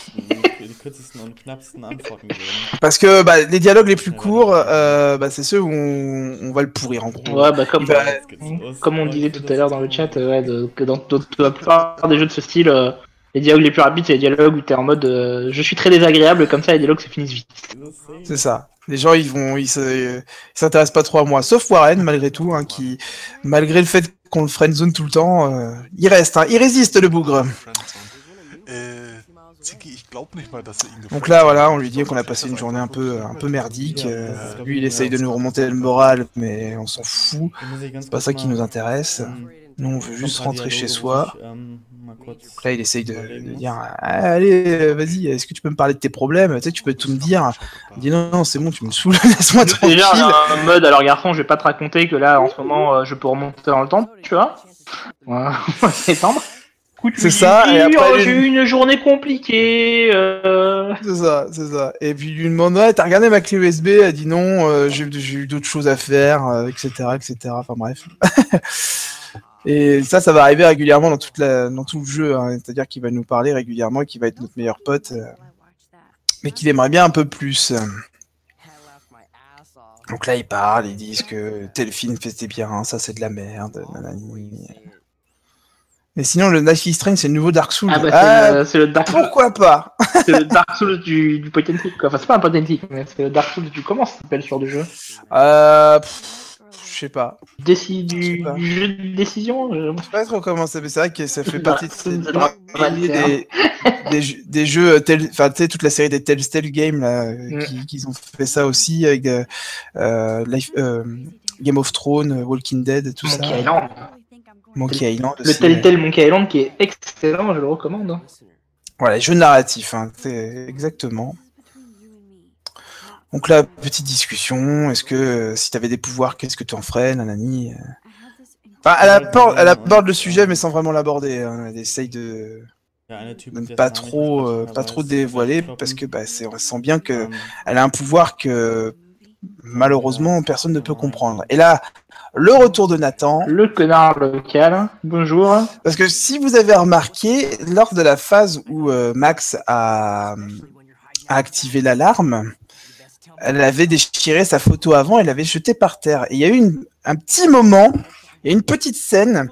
Die kürzesten und knappsten Antworten geben. Parce que bah, les dialogues les plus courts, euh, bah, c'est ceux où on, on va le pourrir en gros. Ouais, bah comme, va- comme on disait tout à l'heure dans le chat, euh, ouais, de- que dans, la plupart des jeux de ce style, euh, les dialogues les plus rapides, c'est les dialogues où t'es en mode euh, je suis très désagréable, comme ça les dialogues se finissent vite. C'est ça. Les gens, ils vont, ils se- ils s'intéressent pas trop à moi, sauf Warren, malgré tout, hein, qui, malgré le fait qu'on le friendzone tout le temps, euh, il reste, hein, il résiste le bougre. Äh, Ziggy, ich glaub nicht mal, dass er ihn Donc là, voilà, on lui dit qu'on a passé une journée un peu, un peu merdique. euh, lui, il essaye de nous remonter le moral, mais on s'en fout. C'est pas ça qui nous intéresse. Nous, on veut juste rentrer chez soi. Donc là, il essaye de, de dire Ah, Allez, euh, vas-y, est-ce que tu peux me parler de tes problèmes? Tu sais, tu peux tout me dire. Il dit Non, non, c'est bon, tu me saoules, <laughs> laisse-moi tranquille. Déjà, un mode, alors garçon, je vais pas te raconter que là, en ce moment, euh, je peux remonter dans le temps, tu vois. Voilà, on va <laughs> s'étendre. C'est ça, et après, oh, j'ai eu une journée compliquée. Euh... C'est ça, c'est ça. Et puis il lui demande Ouais, t'as regardé ma clé USB Elle dit non, euh, j'ai eu d'autres choses à faire, euh, etc., etc. Enfin bref. <laughs> Et ça, ça va arriver régulièrement dans, toute la, dans tout le jeu. hein. C'est-à-dire qu'il va nous parler régulièrement et qu'il va être notre meilleur pote, mais qu'il aimerait bien un peu plus. Donc là, ils parlent, ils disent que tel film c'était bien, ça c'est de la merde. nanani. Mais sinon, le Knife is Strange, c'est le nouveau Dark Souls. Ah bah, Ah, le- c'est le Dark Souls, pourquoi pas <laughs> c'est le Dark Souls du, du point and click, quoi. Enfin, c'est pas un point and click, mais c'est le Dark Souls du. Comment ça s'appelle sur le jeu? Euh, je sais pas. Déci... Du... pas. jeu de décision je- sais pas trop comment ça, mais c'est vrai que ça fait <laughs> partie de, de des, des, des jeux- des jeux, euh, tel- enfin tu sais toute la série des Telltale Games là, Mm. qui, qui ont fait ça aussi avec euh, euh, Life- euh, Game of Thrones, Walking Dead, tout Monkey ça. Island. Monkey Island Le aussi. Telltale Monkey Island qui est excellent, je le recommande. hein. Voilà, jeu narratif, hein, c'est exactement. Donc là, petite discussion. Est-ce que euh, si t'avais des pouvoirs, qu'est-ce que tu en ferais, nanani euh. Enfin, elle aborde, elle aborde le sujet, mais sans vraiment l'aborder. hein. Elle essaye de, ne pas trop, euh, pas trop parce que bah, on sent bien que elle a un pouvoir que malheureusement personne ne peut comprendre. Et là, le retour de Nathan, Le connard local, bonjour. parce que si vous avez remarqué, lors de la phase où euh, Max a, a activé l'alarme, elle avait déchiré sa photo avant, elle l'avait jetée par terre. Et il y a eu une- un petit moment, il y a une petite scène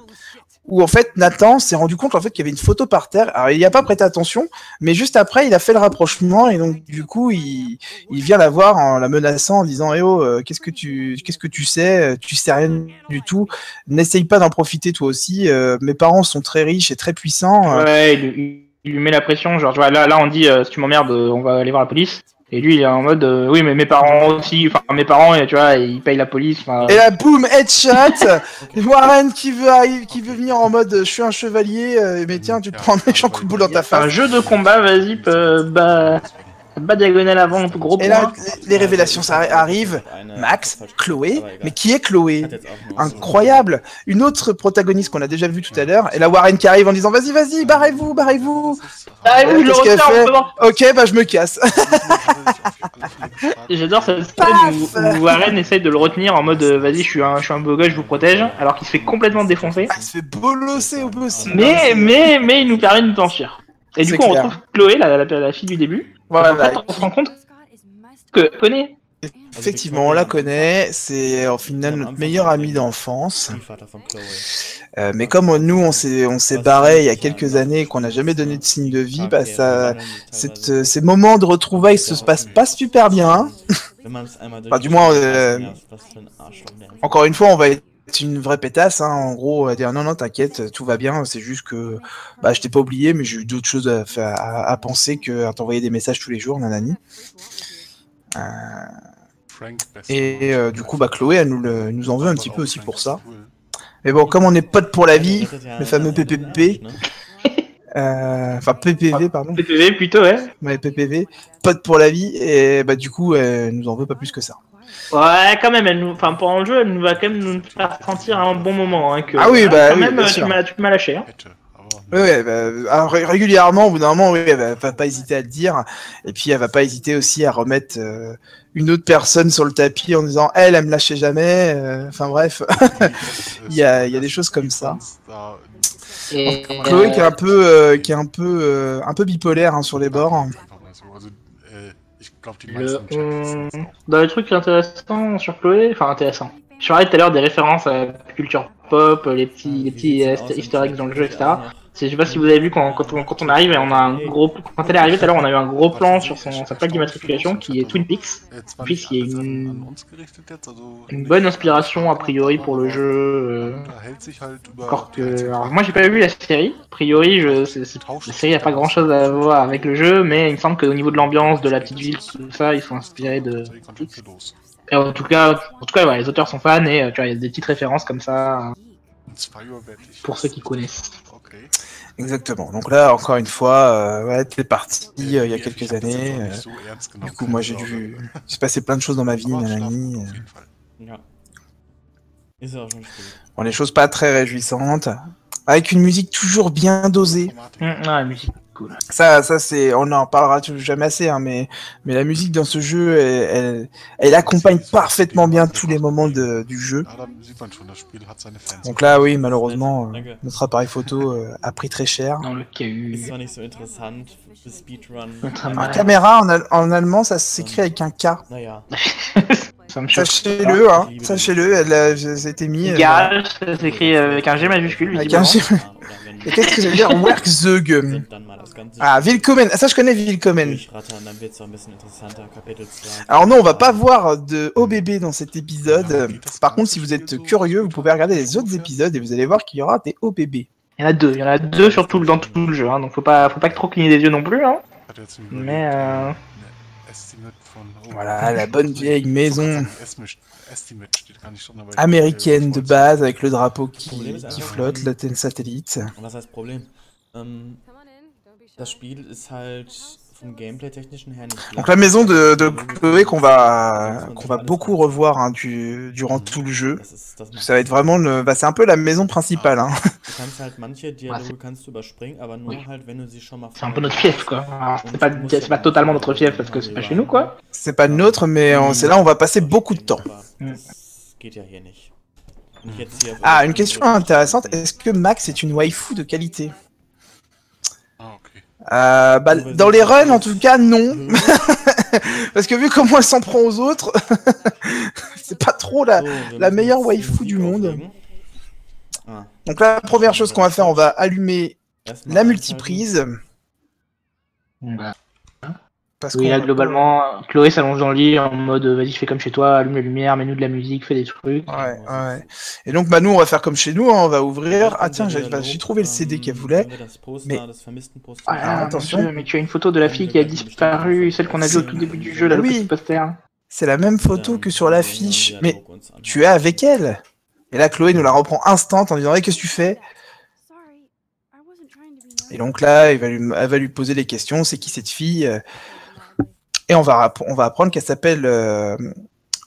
où en fait Nathan s'est rendu compte en fait qu'il y avait une photo par terre. Il n'y a pas prêté attention, mais juste après il a fait le rapprochement et donc du coup il, vient la voir en la menaçant en disant Eh oh euh, qu'est-ce que tu qu'est-ce que tu sais? Tu sais rien du tout. N'essaye pas d'en profiter toi aussi. Euh, mes parents sont très riches et très puissants. Euh, Ouais, il, lui- met la pression, genre, là, là on dit, euh, si tu m'emmerdes, euh, on va aller voir la police. Et lui, il est en mode, euh, oui, mais mes parents aussi, enfin, mes parents, tu vois, ils payent la police. enfin, Et là, boum, headshot <laughs> Warren qui veut, arriver, qui veut venir en mode je suis un chevalier, euh, mais tiens, tu te prends un méchant coup de boule dans ta un face. jeu de combat, vas-y, peu- bas, bas diagonale avant, gros Et là, les- révélations ça arrivent. Max, Chloé, egal. mais qui est Chloé nur so- Incroyable Une autre protagoniste qu'on a déjà vue tout à l'heure, et la Warren qui arrive en disant vas-y, vas-y, barrez-vous, barrez-vous Ah oui, je le retiens. Ok, bah je me casse. <laughs> J'adore cette scène où, où Warren essaye de le retenir en mode, euh, vas-y, je suis un, je suis un beau gars, je vous protège, alors qu'il se fait complètement défoncer. Ah, il se fait bolosser au possible. Mais, mais, mais il nous permet de nous enfuir. Et du coup, on retrouve Chloé, la, la, la fille du début. Voilà, en fait, on se rend compte que, connaît, effectivement, on la connaît. C'est au final notre meilleur ami d'enfance. Euh, mais comme on- nous, on s'est on s'est barré il y a quelques années et qu'on n'a jamais donné de signe de vie, bah ça, cette, euh, ces moments de retrouvailles se passent pas super bien. hein. Enfin, du moins, euh, Encore une fois, on va être une vraie pétasse. Hein. En gros, va dire non, non, t'inquiète, tout va bien. C'est juste que bah, je t'ai pas oublié, mais j'ai eu d'autres choses à, faire- à, à penser que à t'envoyer des messages tous les jours, nanani. Euh, et euh, du coup, bah, Chloé, elle nous, le- nous en veut un petit peu aussi pour ça. Mais bon, comme on est potes pour la vie, le fameux PPP, <laughs> euh, enfin PPV, pardon, PPV plutôt, ouais. ouais, PPV, potes pour la vie, et bah du coup, elle nous en veut pas plus que ça. Ouais, quand même, elle nous, enfin, pendant le jeu, elle nous va quand même nous faire sentir un bon moment. Hein, que, Ah oui, bah quand oui, même, bien euh, sûr. tu m'as, lâché. Hein. Aber Oui, ouais, bah, alors, ré- régulièrement, au bout d'un moment, oui, elle va, va pas hésiter à le dire. Et puis, elle va pas hésiter aussi à remettre euh, une autre personne sur le tapis en disant Elle, elle me lâchait jamais. euh, Enfin, bref. <laughs> <laughs> Il y a- il y a des choses comme ça. Et, Chloé qui est euh, un peu, euh, qui est un peu, euh, un peu bipolaire hein, sur les bords. Also, äh, ich glaube, die Le, jetzt dans les trucs intéressants sur Chloé, enfin intéressant. Je parlais tout à l'heure des références à la culture pop, les petits, les petits easter eggs dans le jeu, etc. Je sais pas si vous avez vu quand, quand, on, arrive on a un gros, quand elle est arrivée tout à l'heure, on a eu un gros plan sur son, sa plaque d'immatriculation qui est Twin Peaks. Y a alles an- une- bonne inspiration a priori pour le jeu. euh, Encore die que, alors moi j'ai pas vu la série. A priori, je, la série a pas grand chose à voir avec le jeu, mais il me semble qu'au niveau de l'ambiance, de la petite ville, tout ça, ils sont inspirés de. Et en tout cas, en tout cas, les auteurs sont fans et euh, tu vois, il y a des petites références comme ça 2 Uhr werde ich. pour ceux qui connaissent. Exactement. Donc là, encore une fois, euh, ouais, t'es parti euh, il y a quelques années. euh, du coup, moi, j'ai dû. Il s'est passé plein de choses dans ma vie, nanani. euh. Bon, les choses pas très réjouissantes. Avec une musique toujours bien dosée. Hum, ah, la musique, cool. Ça, ça c'est, on en parlera jamais assez, hein, mais, mais la musique dans ce jeu, elle, elle, elle accompagne parfaitement bien tous les moments de- du jeu. Fans. Donc là, oui, malheureusement, euh, notre appareil photo euh, a pris très cher. La caméra en, al- en allemand, ça s'écrit avec un K. <laughs> Choque. Sachez-le, hein, sachez-le, elle a, ça a été mis. euh, Garage, ça s'écrit avec un G majuscule, avec un visiblement. G. Et qu'est-ce que ça veut dire <laughs> Werkzeuge Ah, Willkommen. Ah, ça, je connais Willkommen. durchrattern, dann wird's auch ein bisschen interessanter. Kapitel 2. Alors non, on va pas voir de OBB dans cet épisode. Par contre, si vous êtes curieux, vous pouvez regarder les autres épisodes et vous allez voir qu'il y aura des OBB. Il y en a deux, il y en a deux surtout dans tout le jeu, hein, donc faut pas, faut pas trop cligner des yeux non plus. Hein. Mais euh, Voilà, la bonne vieille maison Estimate Estimate steht gar nicht drin, aber- américaine de base avec le drapeau qui, flotte, l'antenne satellite. Und was heißt Problem? Ähm, das Spiel ist halt vom Gameplay-technischen her nicht Donc la maison de, de Chloé qu'on va qu'on va beaucoup revoir hein, du, durant tout le jeu. Das ist, das macht Ça va être vraiment le, bah, c'est un peu la maison principale. Hein. Du kannst halt manche <laughs> Dialoge kannst du überspringen, aber nur Oui. halt, wenn du sie schon mal c'est un peu notre fief quoi. Alors, C'est pas, totalement notre fief parce que c'est pas chez nous quoi. C'est pas neutre, mais on- c'est là où on va passer beaucoup de temps. Ah, une question intéressante. Est-ce que Max est une waifu de qualité? Ah, okay. Euh, bah, dans les runs, en tout cas, non. <laughs> Parce que vu comment elle s'en prend aux autres, <laughs> c'est pas trop la. Müssen meilleure Waifu du monde. Donc la première chose qu'on va faire, on va allumer la multiprise. Bah, Parce oui, là globalement, Chloé s'allonge dans le lit en mode vas-y fais comme chez toi, allume la lumière, mets-nous de la musique, fais des trucs. Ouais, ouais. Et donc, bah, nous, on va faire comme chez nous, hein, on va ouvrir. Ah, tiens, j'ai bah, trouvé le CD qu'elle voulait. mais- Ah, mon attention. Mais tu as une photo de la fille qui a disparu, celle qu'on a vue au tout début du jeu, là, Ah le oui. petit poster. C'est la même photo que sur l'affiche. Mais tu es avec elle. Et là, Chloé nous la reprend instant en disant hey, Qu'est-ce que tu fais? Et donc là, elle va lui, elle va lui poser des questions c'est qui cette fille? euh, Et on va, on va apprendre qu'elle s'appelle euh,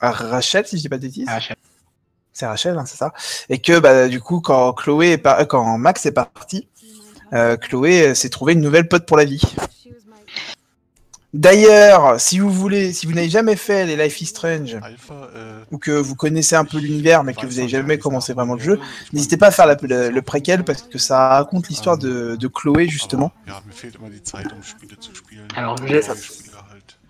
Rachel, si je dis pas de bêtises. Ah, je C'est Rachel, hein, c'est ça. Et que bah, du coup, quand Chloé est par- quand Max est parti, euh, Chloé euh, s'est trouvé une nouvelle pote pour la vie. D'ailleurs, si vous voulez, si vous n'avez jamais fait les Life is Strange Alpha, ou que vous connaissez un peu l'univers mais que vous n'avez jamais commencé vraiment le jeu, n'hésitez pas à faire la- le, le préquel parce que ça raconte l'histoire de, de Chloé justement. Spielen. Alors, Und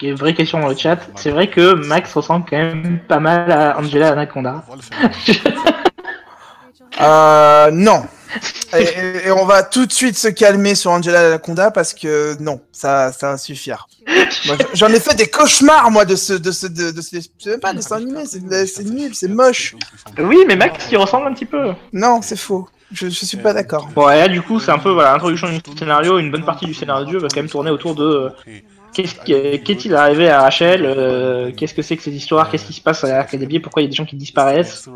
halt. vraie question dans le chat. C'est vrai que Max ressemble quand même pas mal à Angela Anaconda. <laughs> euh, non. <laughs> Et, on va tout de suite se calmer sur Angela Anaconda parce que non, ça, ça va suffire. J'en ai fait des cauchemars, moi, de ce, de ce, de, de ce, c'est pas dessin animé, c'est nul, c'est moche. Oui, mais Max, il ressemble un petit peu. Non, c'est faux. Je, je, suis pas d'accord. Bon, et là, du coup, c'est un peu, voilà, l'introduction du scénario, une bonne partie du scénario du jeu va quand même tourner autour de Qu'est-il arrivé à Rachel euh, Qu'est-ce que c'est que cette histoire Qu'est-ce qui se passe à l'Académie Pourquoi il y a des gens qui disparaissent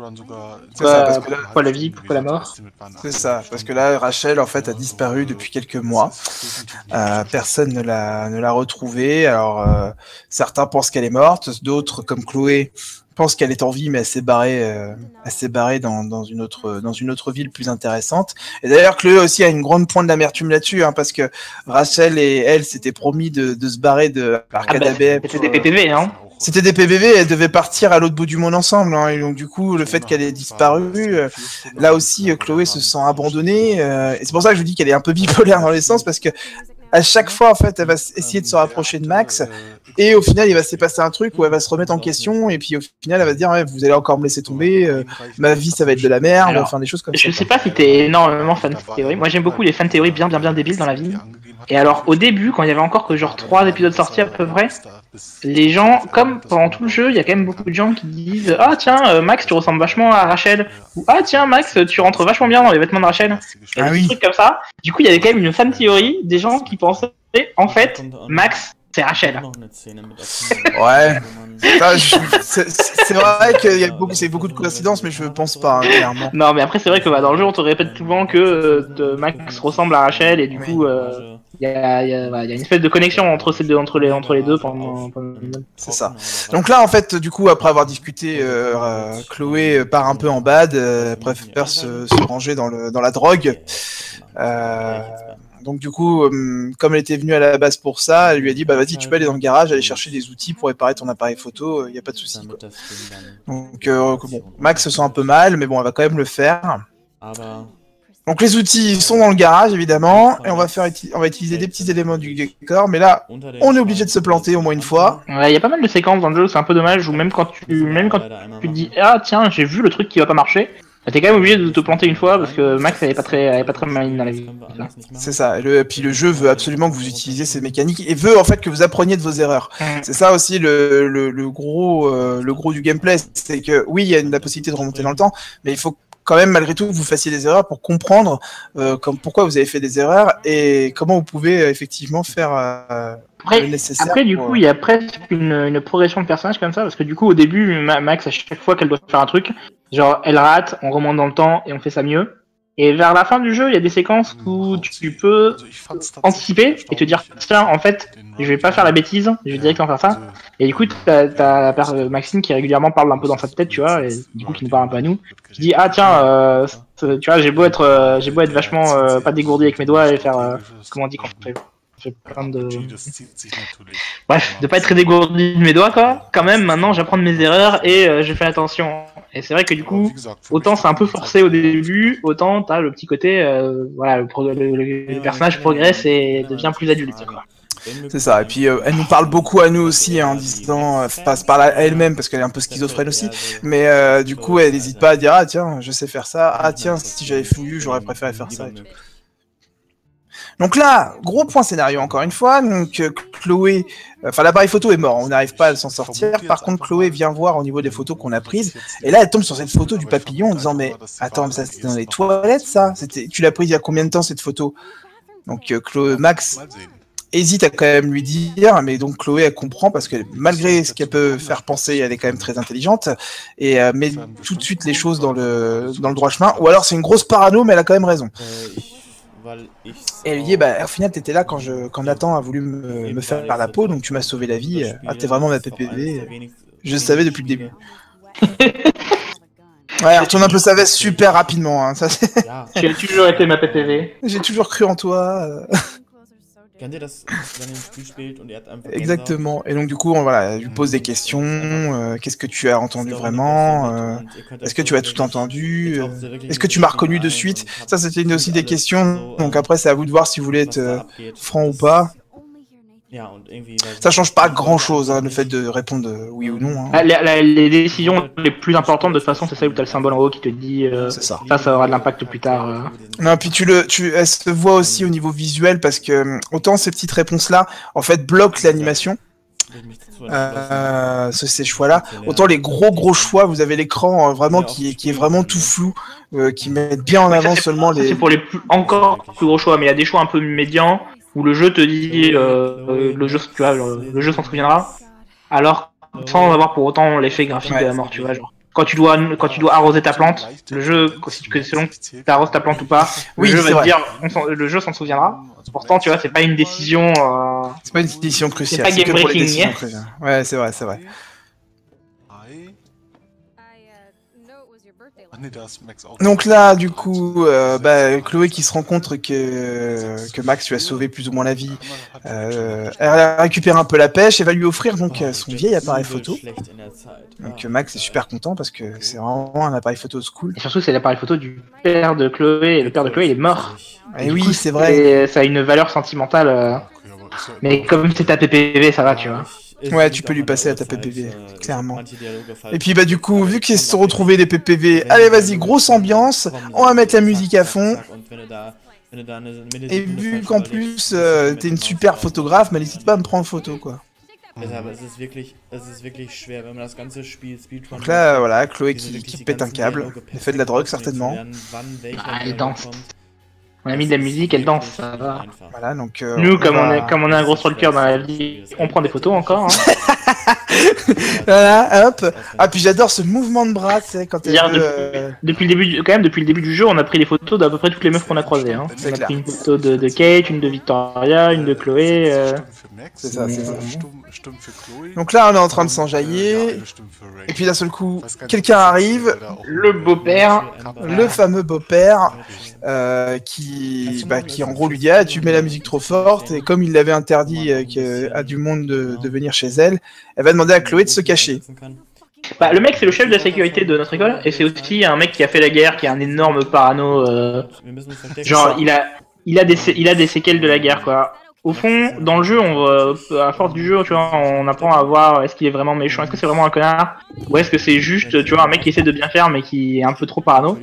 pourquoi, pourquoi, la vie Pourquoi la mort C'est ça, parce que là, Rachel, en fait, a disparu depuis quelques mois. Euh, personne ne l'a ne l'a retrouvée. Alors, euh, certains pensent qu'elle est morte, d'autres, comme Chloé, pense qu'elle est en vie, mais elle s'est barrée, euh, elle s'est barrée dans, dans, une autre, dans une autre ville plus intéressante. Et d'ailleurs, Chloé aussi a une grande pointe d'amertume là-dessus, hein, parce que Rachel et elle s'étaient promis de, de, se barrer de Arcade ah bah, C'était des PPV, hein C'était des PPV, elles devaient partir à l'autre bout du monde ensemble. Hein, et donc, du coup, le fait qu'elle ait disparu, euh, là aussi, Chloé se sent abandonnée. Euh, et c'est pour ça que je vous dis qu'elle est un peu bipolaire dans les sens, parce que à chaque fois, en fait, elle va essayer de se rapprocher de Max, et au final, il va se passer un truc où elle va se remettre en question, et puis au final, elle va se dire, ouais, vous allez encore me laisser tomber, euh, ma vie, ça va être de la merde, enfin des choses comme ça. Je sais pas si t'es énormément fan de théorie. Moi, j'aime beaucoup les fan théories bien, bien, bien débiles dans la vie. Et alors, au début, quand il y avait encore que genre trois épisodes sortis à peu près, les gens, comme pendant tout le jeu, il y a quand même beaucoup de gens qui disent Ah tiens, euh, Max, tu ressembles vachement à Rachel. Ou Ah tiens, Max, tu rentres vachement bien dans les vêtements de Rachel. Ah oui. Des trucs comme ça. Du coup, il y avait quand même une fan théorie des gens qui pensaient En fait, Max, c'est Rachel. <laughs> Ouais. c'est vrai qu'il y a beaucoup, c'est beaucoup de coïncidences, mais je pense pas, hein, clairement. Non, mais après, c'est vrai que bah, dans le jeu, on te répète souvent que euh, Max ressemble à Rachel, et du coup, euh, il y, a, y, a, une espèce de connexion entre, ces deux, entre, les, entre les deux pendant. C'est ça. Donc là, en fait, du coup, après avoir discuté, euh, Chloé part un peu en bad, préfère se, se, ranger dans, le, dans la drogue. Euh, donc du coup, euh, comme elle était venue à la base pour ça, elle lui a dit bah vas-y, tu peux aller dans le garage, aller chercher des outils pour réparer ton appareil photo, il euh, n'y a pas de souci. Donc euh, bon, Max se sent un peu mal, mais bon, elle va quand même le faire. Ah bah. Donc les outils sont dans le garage évidemment, et on va faire, on va utiliser des petits éléments du décor, mais là, on est obligé de se planter au moins une fois. Ouais, il y a pas mal de séquences dans le jeu, c'est un peu dommage, ou même quand tu, même quand tu te dis ah tiens, j'ai vu le truc qui va pas marcher, T'es quand même obligé de te planter une fois parce que Max elle pas très, elle pas très maligne dans la vie. C'est ça. Le, puis le jeu veut absolument que vous utilisiez ces mécaniques et veut en fait que vous appreniez de vos erreurs. C'est ça aussi le, le, gros, euh, le gros du gameplay, c'est que oui, il y a la possibilité de remonter dans le temps, mais il faut quand même malgré tout vous fassiez des erreurs pour comprendre euh, comme, pourquoi vous avez fait des erreurs et comment vous pouvez euh, effectivement faire euh, après, le nécessaire. Après, du coup, il y a presque une, une, progression de personnage comme ça parce que du coup, au début, Max, à chaque fois qu'elle doit faire un truc, Genre, elle rate, on remonte dans le temps et on fait ça mieux. Et vers la fin du jeu, il y a des séquences où tu peux anticiper et te dire tiens, en fait, je vais pas faire la bêtise, je vais directement faire ça. Et du coup, t'as as Maxime qui régulièrement parle un peu dans sa tête, tu vois, et du coup qui nous parle un peu à nous, qui dit ah tiens, euh, tu vois, j'ai beau être, euh, j'ai beau être vachement euh, pas dégourdi avec mes doigts et faire comment on dit quand je fais plein de bref, de pas être très dégourdi de mes doigts quoi. Quand même, maintenant, j'apprends de mes erreurs et je fais attention. Et c'est vrai que du coup, autant c'est un peu forcé au début, autant t'as le petit côté, euh, voilà, le, personnage progresse et devient plus adulte. C'est ça, et puis euh, elle nous parle beaucoup à nous aussi hein, en disant, euh, enfin, se parle à elle-même parce qu'elle est un peu schizophrène aussi, mais du coup elle n'hésite pas à dire ah tiens je sais faire ça, ah tiens si j'avais fouillé j'aurais préféré faire ça et tout. Donc là, gros point scénario encore une fois. Donc euh, Chloé, euh, enfin l'appareil photo est mort, on n'arrive pas à s'en sortir. Par contre, Chloé vient voir au niveau des photos qu'on a prises, et là elle tombe sur cette photo du papillon en disant mais attends, ça c'était dans les toilettes ça C'était, tu l'as prise il y a combien de temps cette photo? Donc euh, Chloé, Max hésite à quand même lui dire, mais donc Chloé elle comprend parce que malgré ce qu'elle peut faire penser, elle est quand même très intelligente et met tout de suite les choses dans le dans le droit chemin. Ou alors c'est une grosse parano, mais elle a quand même raison. Et elle lui dit, bah, au final, t'étais là quand, je, quand Nathan a voulu me, me faire par la peau, donc tu m'as sauvé la vie. Ah, t'es vraiment ma PPV. Je savais depuis le début. <laughs> ouais, retourne un peu sa veste super rapidement. Hein, ça, tu as toujours été ma PPV. J'ai toujours cru en toi. Exactement. Et donc du coup, on voilà, lui pose des questions. Euh, Qu'est-ce que tu as entendu vraiment euh, Est-ce que tu as tout entendu euh, Est-ce que tu m'as reconnu de suite? Ça, c'était aussi des questions. Donc après, c'est à vous de voir si vous voulez être franc ou pas. Ça change pas grand chose, hein, le fait de répondre euh, oui ou non. hein. Ah, les, la- les décisions les plus importantes, de toute façon, c'est celle où t'as le symbole en haut qui te dit euh, ça. ça, ça aura de l'impact plus tard. euh. Non, puis tu le, tu, elle se voit aussi au niveau visuel parce que autant ces petites réponses-là, en fait, bloquent l'animation, euh, ce- ces choix-là, autant les gros gros choix, vous avez l'écran euh, vraiment qui est, qui est vraiment tout flou, euh, qui met bien en ça, avant seulement Ça, les. C'est pour les plus, encore plus gros choix, mais il y a des choix un peu médians où le jeu te dit euh, euh, le jeu, tu vois, le, le jeu s'en souviendra, alors sans avoir pour autant l'effet graphique de la mort, tu vois, genre. Quand tu dois quand tu dois arroser ta plante, le jeu si tu- selon que tu arroses ta plante ou pas, le Oui, jeu va te vrai. dire on le jeu s'en souviendra. Pourtant, tu vois, c'est pas une décision. euh, C'est pas une décision cruciale. pas C'est décisions hein. cruciales. Ouais, c'est vrai, c'est vrai. Donc là, du coup, euh, bah, Chloé qui se rend compte que, que Max lui a sauvé plus ou moins la vie, euh, elle récupère un peu la pêche et va lui offrir donc euh, son vieil appareil photo. Donc euh, Max est super content parce que c'est vraiment un appareil photo school. Et surtout, c'est l'appareil photo du père de Chloé. Et le père de Chloé, il est mort. Et Du oui, c'est vrai. et Ça a une valeur sentimentale. Mais comme c'est ta PPV, ça va, tu vois. Ouais, tu peux lui passer à ta PPV, clairement. Et puis bah du coup, vu qu'ils se sont retrouvés les PPV, allez vas-y, grosse ambiance, on va mettre la musique à fond. Et vu qu'en plus euh, t'es une super photographe, mais n'hésite pas à me prendre en photo quoi. Donc là, voilà, Chloé qui, qui pète un câble, elle fait de la drogue certainement. Ah, elle danse. On a mis de la musique, elle danse, ça va. Voilà, donc. euh, Nous, comme on, est, comme on est un gros stalker dans la vie, on prend des photos encore. Hein. <laughs> <laughs> Voilà, hop. Ah puis j'adore ce mouvement de bras, sais, quand elle veut, depuis, euh, depuis le début, du- quand même, depuis le début du jeu, on a pris des photos d'à peu près toutes les meufs qu'on a croisées. Hein. C'est On a clair. pris une photo de, de Kate, une de Victoria, une de Chloé. euh. C'est ça, c'est ça. Donc là, on est en train de s'enjailler. Ray. Et puis d'un seul coup, quelqu'un arrive, Le beau-père. le fameux beau-père, euh, qui, bah, qui en gros lui dit ah tu mets la musique trop forte et comme il l'avait interdit euh, à du monde de, de venir chez elle, elle va demander à Chloé de se cacher. Bah, le mec, c'est le chef de la sécurité de notre école, et c'est aussi un mec qui a fait la guerre, qui est un énorme parano. euh, genre, il a, il a des, il a des séquelles de la guerre, quoi. Au fond, dans le jeu, on va, à force du jeu, tu vois, on apprend à voir est-ce qu'il est vraiment méchant, est-ce que c'est vraiment un connard, ou est-ce que c'est juste, tu vois, un mec qui essaie de bien faire, mais qui est un peu trop parano.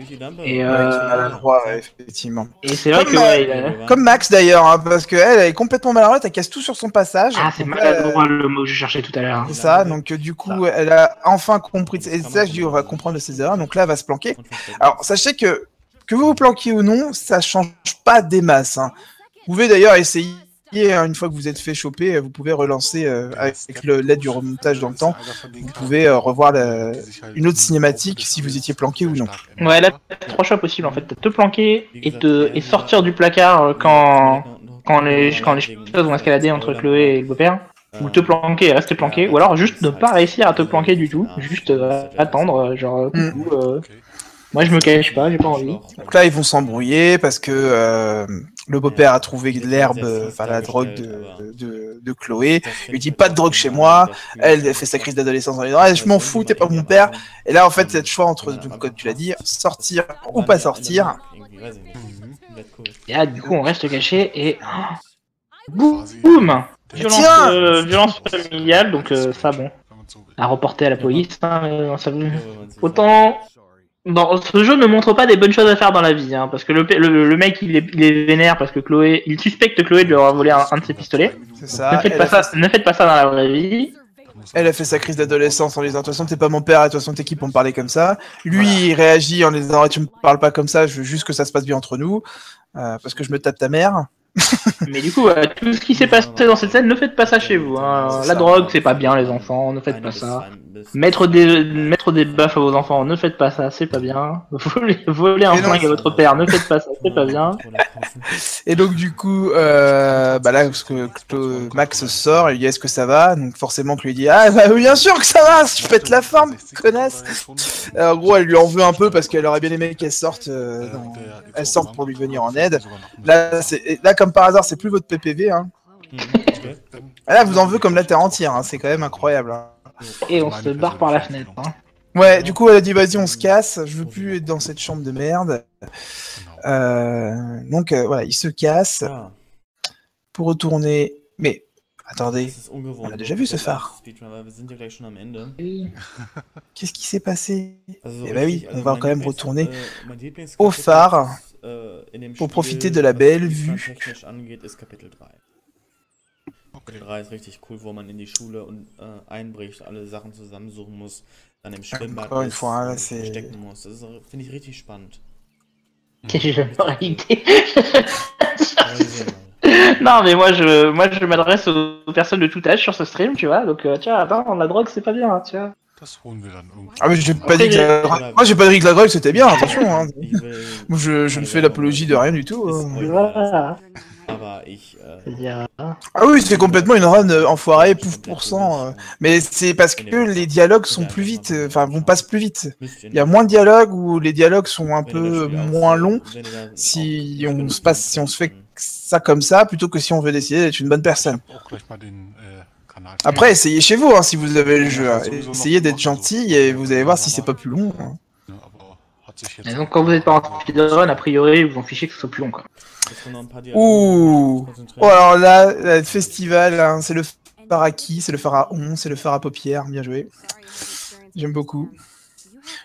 Et, euh, qui est maladroit, ouais, effectivement. Et c'est vrai Comme, que, euh, ouais, il a- Comme Max d'ailleurs, hein, parce qu'elle elle est complètement maladroite, elle casse tout sur son passage. Ah, c'est maladroit le mot que je cherchais tout à l'heure. C'est ça, donc euh, du coup, elle a enfin compris, et ça je dis, on va comprendre de ses erreurs, donc là, elle va se planquer. Alors, sachez que, que vous vous planquiez ou non, ça change pas des masses. hein. Vous pouvez d'ailleurs essayer, hein, une fois que vous êtes fait choper, vous pouvez relancer euh, avec l'aide du remontage dans le temps, vous pouvez euh, revoir la- une autre cinématique si vous étiez planqué ou non. Ouais, là, t'as trois choix possibles en fait. T'as te planquer et, te, et sortir du placard euh, quand, quand, les, quand les choses vont escalader entre Chloé et le beau-père. Ou te planquer et rester planqué. Ou alors juste ne pas réussir à te planquer du tout. Juste euh, attendre, euh, genre euh, Mm. coucou. euh, moi je me cache pas, j'ai pas envie. Donc là, ils vont s'embrouiller parce que euh, le beau-père a trouvé de l'herbe, euh, enfin la drogue de, de, de Chloé. Il lui dit pas de drogue chez moi. Elle, elle fait sa crise d'adolescence en lui disant Ah, Je m'en fous, t'es pas mon père. Et là, en fait, c'est le choix entre, donc, comme tu l'as dit, sortir ou pas sortir. Et là, du coup, on reste caché et. Boum. Boum Violence, euh, violence familiale, donc euh, ça bon. À reporter à la police, hein, ça Autant. Dans ce jeu ne montre pas des bonnes choses à faire dans la vie, hein, parce que le, le, le mec il est, il est vénère parce que Chloé, il suspecte Chloé de lui avoir volé un, un de ses pistolets. C'est ne, faites pas a, ça fait, ne faites pas ça dans la vraie vie. elle a fait sa crise d'adolescence en lui disant De toute façon, t'es pas mon père, et de toute façon, t'es qui pour me parler comme ça. Lui, il réagit en lui disant Ah, Tu me parles pas comme ça, je veux juste que ça se passe bien entre nous, euh, parce que je me tape ta mère. <laughs> Mais du coup, euh, tout ce qui s'est passé dans cette scène, ne faites pas ça chez vous. hein. La ça. drogue, c'est pas bien, les enfants, ne faites pas ça. Mettre des, mettre des baffes à vos enfants, ne faites pas ça, c'est pas bien. <laughs> Voler, voler un flingue à votre père, ne faites pas ça, c'est pas bien. Et donc du coup, euh, bah là, parce que Max sort, il lui dit est-ce que ça va? Donc forcément, que lui dit ah bah bien sûr que ça va, je pète la forme, connasse. Euh, en gros, elle lui en veut un peu parce qu'elle aurait bien aimé qu'elle sorte, euh, dans- elle sorte pour lui venir en aide. Là, là comme par hasard, c'est plus votre PPV. Hein. Ah, Là, vous en veut comme la terre entière. Hein. C'est quand même incroyable. hein. Et on se barre par la fenêtre. hein. Ouais, du coup, elle a dit vas-y, on se casse. Je veux plus être dans cette chambre de merde. Euh, donc euh, voilà, il se casse pour retourner. Mais Attendez. On a déjà vu ce phare. Qu'est-ce qui s'est passé Eh ben oui, on va quand même retourner äh, au phare äh, pour profiter de la belle vue. Technisch angeht, ist Kapitel 3. Kapitel 3 ist richtig cool, wo man in die Schule und äh, einbricht, alle Sachen zusammensuchen muss, dann im Schwimmbad ist, fois, verstecken muss. Das finde ich richtig spannend. <laughs> Jamais idée. Non, mais moi je, moi, je m'adresse aux personnes de tout âge sur ce stream, tu vois. Donc, euh, tiens, attends, la drogue, c'est pas bien, hein, tu vois. Ah mais j'ai pas dit que la... Moi j'ai pas dit que la drogue c'était bien, attention hein. Je, je ne fais l'apologie de rien du tout. Hein. Voilà. Aber ich. Äh, C'est-à-dire, hein. Ah oui, c'est complètement une run euh, enfoirée, pouf pour cent. euh. Mais c'est parce que les dialogues sont plus vite, euh, enfin vont passe plus vite. Il y a moins de dialogues ou les dialogues sont un peu moins longs si on se passe, si on se fait ça comme ça, plutôt que si on veut décider d'être une bonne personne. Après, essayez chez vous hein, si vous avez le jeu. Essayez d'être gentil et vous allez voir si c'est pas plus long. hein. Ne, aber hat sich jetzt Et donc, quand vous êtes pas en speedrun, a priori, vous en fichez que ce soit plus long, quoi. Ouh Oh alors là, le festival, hein, c'est le pharaon, c'est le pharaon, c'est le phare à paupières, bien joué. J'aime beaucoup.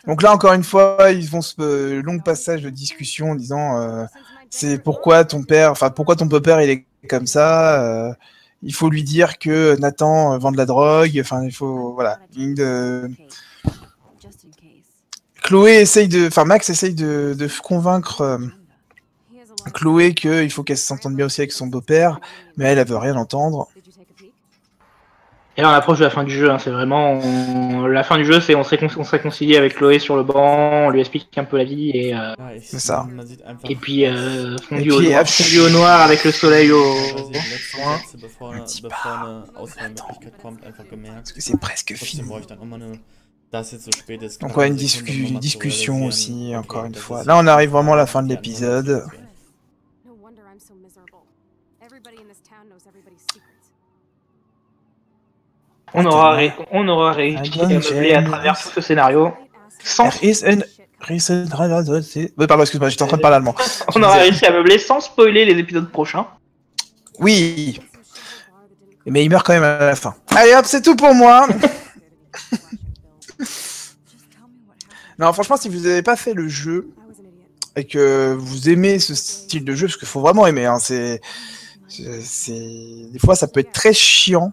Donc là, encore une fois, ils font ce euh, long passage de discussion en disant euh, c'est pourquoi ton père, enfin pourquoi ton père il est comme ça. euh, il faut lui dire que Nathan vend de la drogue. Enfin, il faut voilà. Une de- Chloé essaye de, enfin Max essaye de, de convaincre euh, Chloé qu'il faut qu'elle s'entende bien aussi avec son beau-père, mais elle, elle veut rien entendre. Et là, on approche de la fin du jeu, hein, c'est vraiment. on- La fin du jeu, c'est on se récon- on se réconcilie avec Chloé sur le banc, on lui explique un peu la vie, et, euh, C'est ça. et puis euh, fondu, Et au puis, noir, hop. fondu au noir avec le soleil au. Parce que c'est presque fini. Donc ouais, une discu- discussion aussi, encore une fois. Là, on arrive vraiment à la fin de l'épisode. On aura, ré- on aura réussi Ah, à meubler à travers tout ce scénario. Sans, pardon, excuse-moi, j'étais en train de parler allemand. <laughs> on aura réussi à meubler sans spoiler les épisodes prochains. Oui, mais il meurt quand même à la fin. Allez hop, c'est tout pour moi. <laughs> Non, franchement, si vous n'avez pas fait le jeu et que vous aimez ce style de jeu, parce qu'il faut vraiment aimer, hein, c'est, des fois ça peut être très chiant.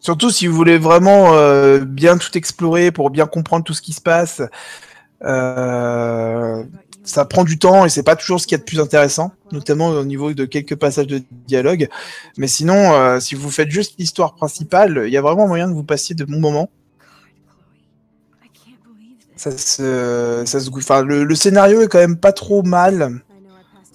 Surtout si vous voulez vraiment euh, bien tout explorer pour bien comprendre tout ce qui se passe. Euh, ça prend du temps et c'est pas toujours ce qu'il y a de plus intéressant, notamment au niveau de quelques passages de dialogue. Mais sinon, euh, si vous faites juste l'histoire principale, il y a vraiment moyen de vous passer de bons moments. Ça se, ça se, enfin, le, scénario est quand même pas trop mal,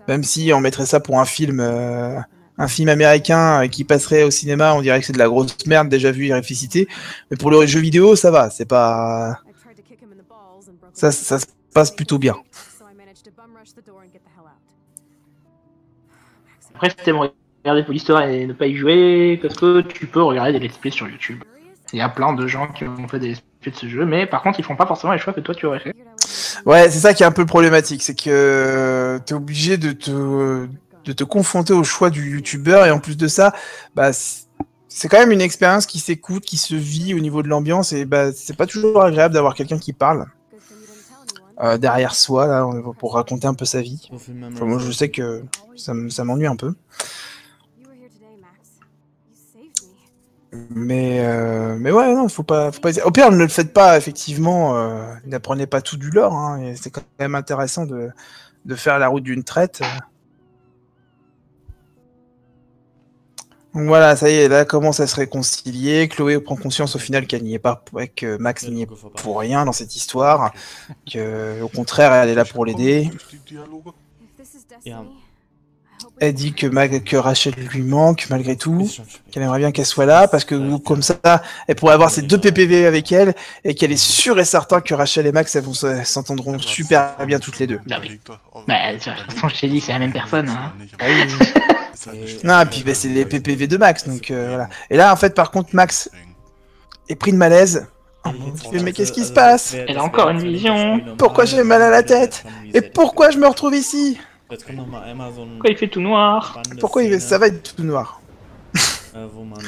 même si on mettrait ça pour un film, euh, un film américain euh, qui passerait au cinéma, on dirait que c'est de la grosse merde déjà vu et ressuscité. Mais pour le jeu vidéo, ça va, c'est pas, ça, ça se passe plutôt bien. Après, si t'aimes regarder pour l'histoire et ne pas y jouer, parce que tu peux regarder des let's play sur YouTube. Il y a plein de gens qui ont fait des let's de ce jeu, mais par contre, ils font pas forcément les choix que toi tu aurais fait. Ouais, c'est ça qui est un peu problématique, c'est que t'es obligé de te, de te confronter au choix du youtubeur et en plus de ça, bah, c'est quand même une expérience qui s'écoute, qui se vit au niveau de l'ambiance et bah, c'est pas toujours agréable d'avoir quelqu'un qui parle euh, derrière soi là, pour raconter un peu sa vie. Enfin, moi, je sais que ça m'ennuie un peu. Mais, euh, mais ouais, non, faut pas, faut pas. Au pire, ne le faites pas, effectivement. Euh, N'apprenez pas tout du lore. Hein, et c'est quand même intéressant de, de faire la route d'une traite. Donc voilà, ça y est, là commence à se réconcilier? Chloé prend conscience au final qu'elle n'y est pas, que Max n'y est pour rien dans cette histoire. Que, au contraire, elle est là pour l'aider. Elle dit que, Rachel lui manque malgré tout. Qu'elle aimerait bien qu'elle soit là parce que comme ça elle pourrait avoir ses deux PPV avec elle et qu'elle est sûre et certain que Rachel et Max elles vont se- s'entendront super bien toutes les deux. Ah er, ob- Bah, de toute façon, je t'ai dit, c'est la même personne. Hein. Ah <laughs> Non et puis bah, c'est les PPV de Max donc euh, voilà. Et là en fait par contre Max est pris de malaise. Oh mon Dieu, mais qu'est-ce qui se passe Elle a encore une vision. Pourquoi j'ai mal à la tête Et pourquoi je me retrouve ici Einmal so ein Pourquoi il fait tout noir Pourquoi il- ça va être tout noir wo man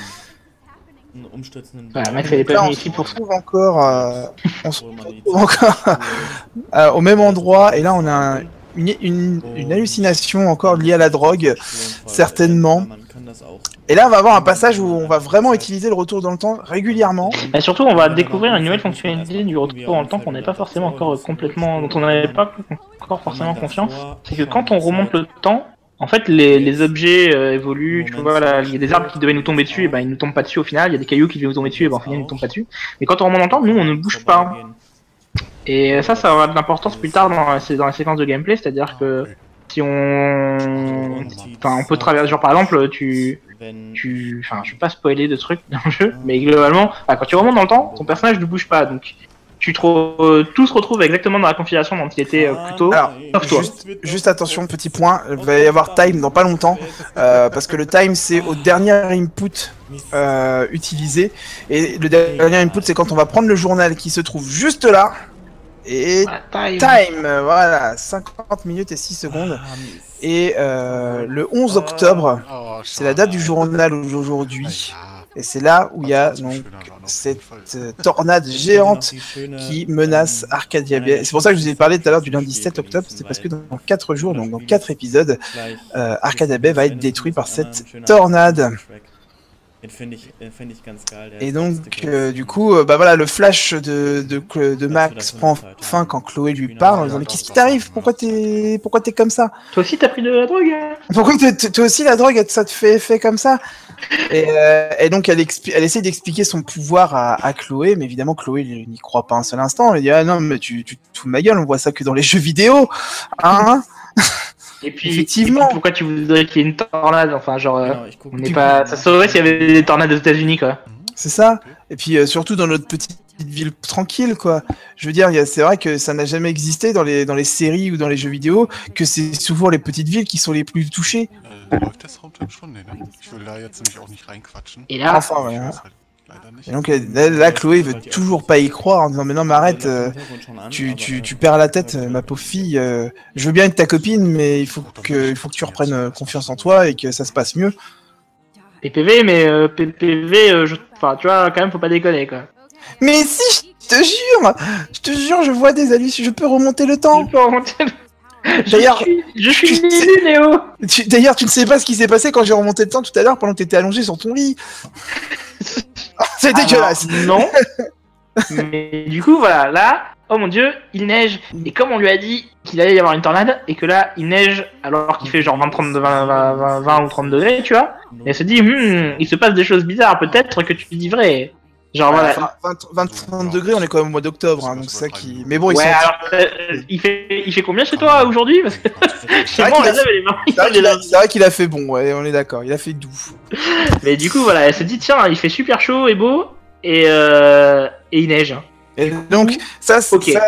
einen umstürzenden Voilà, Baum- Max, elle est pas Là, on venue se ici pour ça. retrouve encore, euh, on se retrouve encore <laughs> euh, au même endroit, et là on a un- une, une, une hallucination encore liée à la drogue. certainement. Et là on va avoir un passage où on va vraiment utiliser le retour dans le temps régulièrement. Et surtout, on va découvrir une nouvelle fonctionnalité du retour dans le temps qu'on n'est pas forcément encore complètement, dont on n'avait pas encore forcément confiance. C'est que quand on remonte le temps, en fait, les, les objets euh, évoluent. Tu vois, là, il y a des arbres qui devaient nous tomber dessus, et ben ils nous tombent pas dessus au final. Il y a des cailloux qui devaient nous tomber dessus, et ben au final ils nous tombent pas dessus. Mais quand on remonte le temps, nous on ne bouge pas. Et ça, ça aura de l'importance plus tard dans la, sé- dans la séquence de gameplay, c'est-à-dire que si on, enfin, on peut traverser, genre par exemple, tu, tu, enfin, je vais pas spoiler de trucs dans le jeu, mais globalement, quand tu remontes dans le temps, ton personnage ne bouge pas, donc tu te re- euh, tout se retrouve exactement dans la configuration dont il était euh, plus tôt. Alors, sauf toi. juste, juste attention, petit point, il va y avoir time dans pas longtemps, euh, parce que le time c'est au dernier input euh, utilisé, et le dernier input c'est quand on va prendre le journal qui se trouve juste là, et time. time, euh, voilà, 50 minutes et 6 secondes, Ah, et euh, le 11 octobre, Oh, c'est la date du journal aujourd'hui, et c'est là où il y a donc cette euh, tornade <laughs> géante qui menace Arcadia Bay. C'est pour ça que je vous ai parlé tout à l'heure du lundi 7 octobre, c'est parce que dans 4 jours, donc dans 4 épisodes, euh, Arcadia Bay va être détruit par cette tornade. Et donc, euh, du coup, euh, bah voilà, le flash de, de, de Max prend fin quand Chloé lui parle. en disant Mais qu'est-ce qui t'arrive? Pourquoi t'es pourquoi t'es comme ça? Toi aussi, t'as pris de la drogue hein? Pourquoi toi aussi la drogue, ça te fait effet comme ça? Et, euh, et donc, elle, essaie d'expliquer son pouvoir à, à Chloé, mais évidemment, Chloé n'y croit pas un seul instant. Elle dit Ah non, mais tu, tu te fous de ma gueule, on voit ça que dans les jeux vidéo. Hein? Et puis, Effectivement. et puis, pourquoi tu voudrais qu'il y ait une tornade Enfin, genre, euh, ich guck on n'est pas, ça saurait s'il y avait des tornades aux États-Unis, quoi. C'est ça. Et puis euh, surtout dans notre petite ville tranquille, quoi. Je veux dire, il y a- c'est vrai que ça n'a jamais existé dans les, dans les séries ou dans les jeux vidéo, que c'est souvent les petites villes qui sont les plus touchées. Reinquatschen. Et là, Enfin, ouais, Et donc euh, là, là, Chloé veut toujours pas y croire en disant mais non mais arrête, euh, tu, tu, tu perds la tête, euh, ma pauvre fille. euh, je veux bien être ta copine, mais il faut que, il faut que tu reprennes confiance en toi et que ça se passe mieux. PPV, mais euh, PPV, euh, je... enfin, tu vois, quand même, faut pas déconner, quoi. Mais si, je te jure, je te jure, je vois des hallucinations, je peux remonter le temps. Je peux remonter le- D'ailleurs, je suis, je suis tu Léo Tu- D'ailleurs, tu ne sais pas ce qui s'est passé quand j'ai remonté le temps tout à l'heure pendant que t'étais allongé sur ton lit. <laughs> C'est dégueulasse. Alors, non. <laughs> Mais du coup, voilà, là, oh mon dieu, il neige. Et comme on lui a dit qu'il allait y avoir une tornade, et que là, il neige alors qu'il fait genre 20, 30, 20, 20, 20, 20 ou 30 degrés, tu vois. Et elle se dit, hmm, il se passe des choses bizarres, peut-être que tu dis vrai. Genre voilà. Enfin, 20, 20, 30 degrés, on est quand même au mois d'octobre, hein, donc ça qui. Mais bon, Ouais, alors, euh, il, fait, il fait combien chez toi aujourd'hui Parce que <laughs> chez moi, C'est vrai qu'il a, là. c'est vrai qu'il a fait bon, ouais, on est d'accord, il a fait doux. Mais du coup, voilà, elle se dit, tiens, il fait super chaud et beau, et, euh, et il neige. Et donc, ça, c'est ça,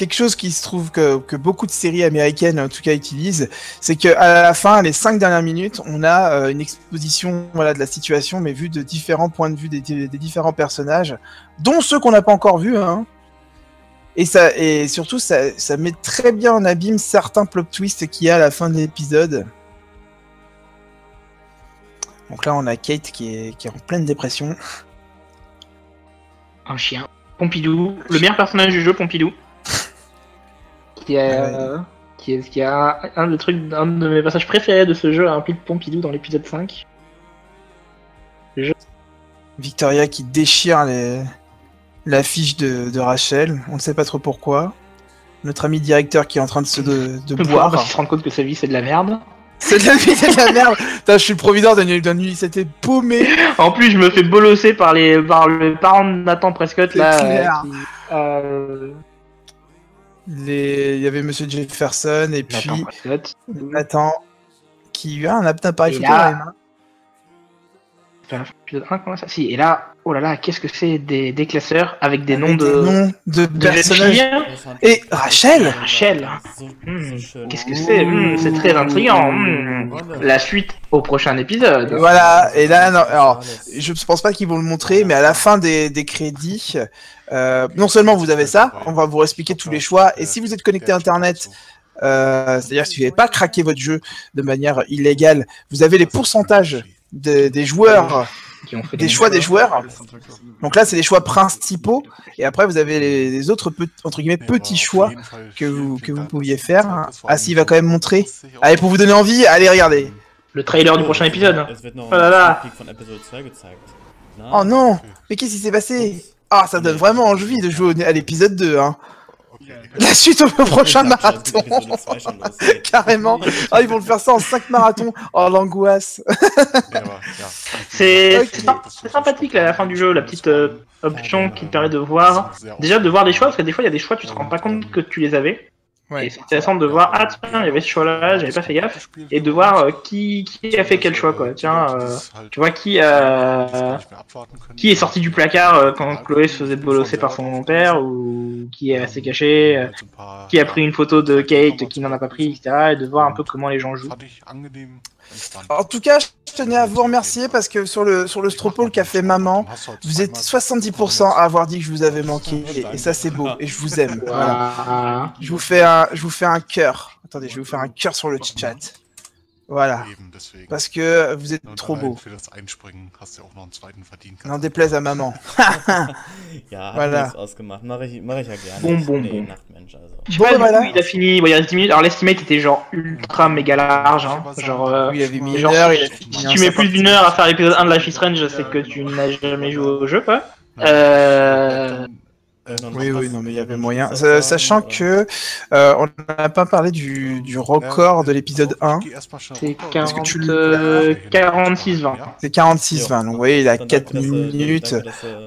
quelque chose qui se trouve que, beaucoup de séries américaines, en tout cas, utilisent, c'est que à la fin, les cinq dernières minutes, on a euh, une exposition voilà, de la situation, mais vue de différents points de vue des, des différents personnages, dont ceux qu'on n'a pas encore vus. Hein. Et, ça, et surtout, ça, ça met très bien en abîme certains plot twists qu'il y a à la fin de l'épisode. Donc là, on a Kate qui est, qui est en pleine dépression. Un chien. Pompidou, le meilleur personnage du jeu, Pompidou. Qui est, euh, qui est, qui un, un des trucs, un de mes passages préférés de ce jeu, a impliqué Pompidou dans l'épisode 5. Victoria qui déchire les... l'affiche de, de Rachel. On ne sait pas trop pourquoi. Notre ami directeur qui est en train de se de, de Boire. Parce qu'il se rend compte que sa vie c'est de la merde. C'est de la vie, c'est de la merde. Putain, je suis le provideur d'un c'était paumé. <laughs> En plus, je me fais bolosser par les, par le parent de Nathan Prescott là. euh, qui- euh, Les... Il y avait Monsieur Jefferson et puis Nathan qui a un appareil photo dans les mains. Si, et là, oh là là, qu'est-ce que c'est des, des classeurs avec des noms de. des noms de de personnages. Et Rachel Rachel. Hmm, Qu'est-ce que c'est Hmm, C'est très intriguant. Hmm. La suite au prochain épisode. Voilà, et là, non, alors, je pense pas qu'ils vont le montrer, mais à la fin des, des crédits, euh, non seulement vous avez ça, on va vous expliquer tous les choix, et si vous êtes connecté à Internet, euh, c'est-à-dire si vous n'avez pas craqué votre jeu de manière illégale, vous avez les pourcentages des, des joueurs, Qui ont fait des choix des joueurs. Donc là, c'est les choix principaux, et après vous avez les, les autres entre guillemets petits choix que vous que pouviez faire. Ah si, il va quand même montrer. Allez, pour vous donner envie, allez regarder. Le trailer du prochain épisode. Oh là là. ein Sneak Peek von Episode 2 gezeigt. Na, Oh non, mais qu'est-ce qui s'est passé Ah, ça donne vraiment envie de jouer à l'épisode 2. Hein. La suite au prochain <laughs> marathon. Episode 2 schon los. Carrément. Ah, ils vont le faire ça en 5 marathons. Oh, l'angoisse. C'est sympathique là, à la fin du jeu, la petite euh, option qui te permet de voir. Déjà de voir des choix, parce que des fois il y a des choix, tu te rends pas compte que tu les avais. Et c'est intéressant de voir, ah tiens, il y avait ce choix là, j'avais pas fait gaffe. Et de voir euh, qui, qui a fait quel choix quoi. Tiens, euh, tu vois qui, euh, qui est sorti du placard euh, quand Chloé se faisait bolosser par son père, ou qui est resté caché, euh, qui a pris une photo de Kate qui n'en a pas pris, etc. Et de voir un peu comment les gens jouent. En tout cas, je tenais à vous remercier parce que sur le, sur le Stropole qu'a fait maman, vous êtes 70% à avoir dit que je vous avais manqué. Et, et ça, c'est beau. Et je vous aime. Voilà. Voilà. Je vous fais un, je vous fais un cœur. Attendez, je vais vous faire un cœur sur le chat. Voilà. Eben, deswegen. Parce que vous êtes Und trop beau. Für das Einspringen hast du auch noch einen zweiten verdient. N'en déplaise à maman. <laughs> Ja, hat Voilà. nichts ausgemacht. Mach ich, mach ich ja gerne. Bon, Ich bon, bin bon. Nachtmensch, also. Je sais Bon, pas, du voilà. coup, il a fini, bon, il reste 10 minutes. Alors l'estimate était genre ultra méga large, hein. Genre, euh, Oui, il avait mis une Genre, heure, il a si fini tu mets plus 50. d'une heure à faire l'épisode 1 de Life is Strange, c'est que tu n'as jamais joué au jeu, quoi. Euh, Noch Oui, oui, non, mais il y avait moyen. Sachant que euh, on n'a pas parlé du, du record de l'épisode 1. c'est Parce que tu 40, le- euh, 46-20. C'est 46-20. Donc, vous voyez, il a Dann 4 danke, dass du- minutes.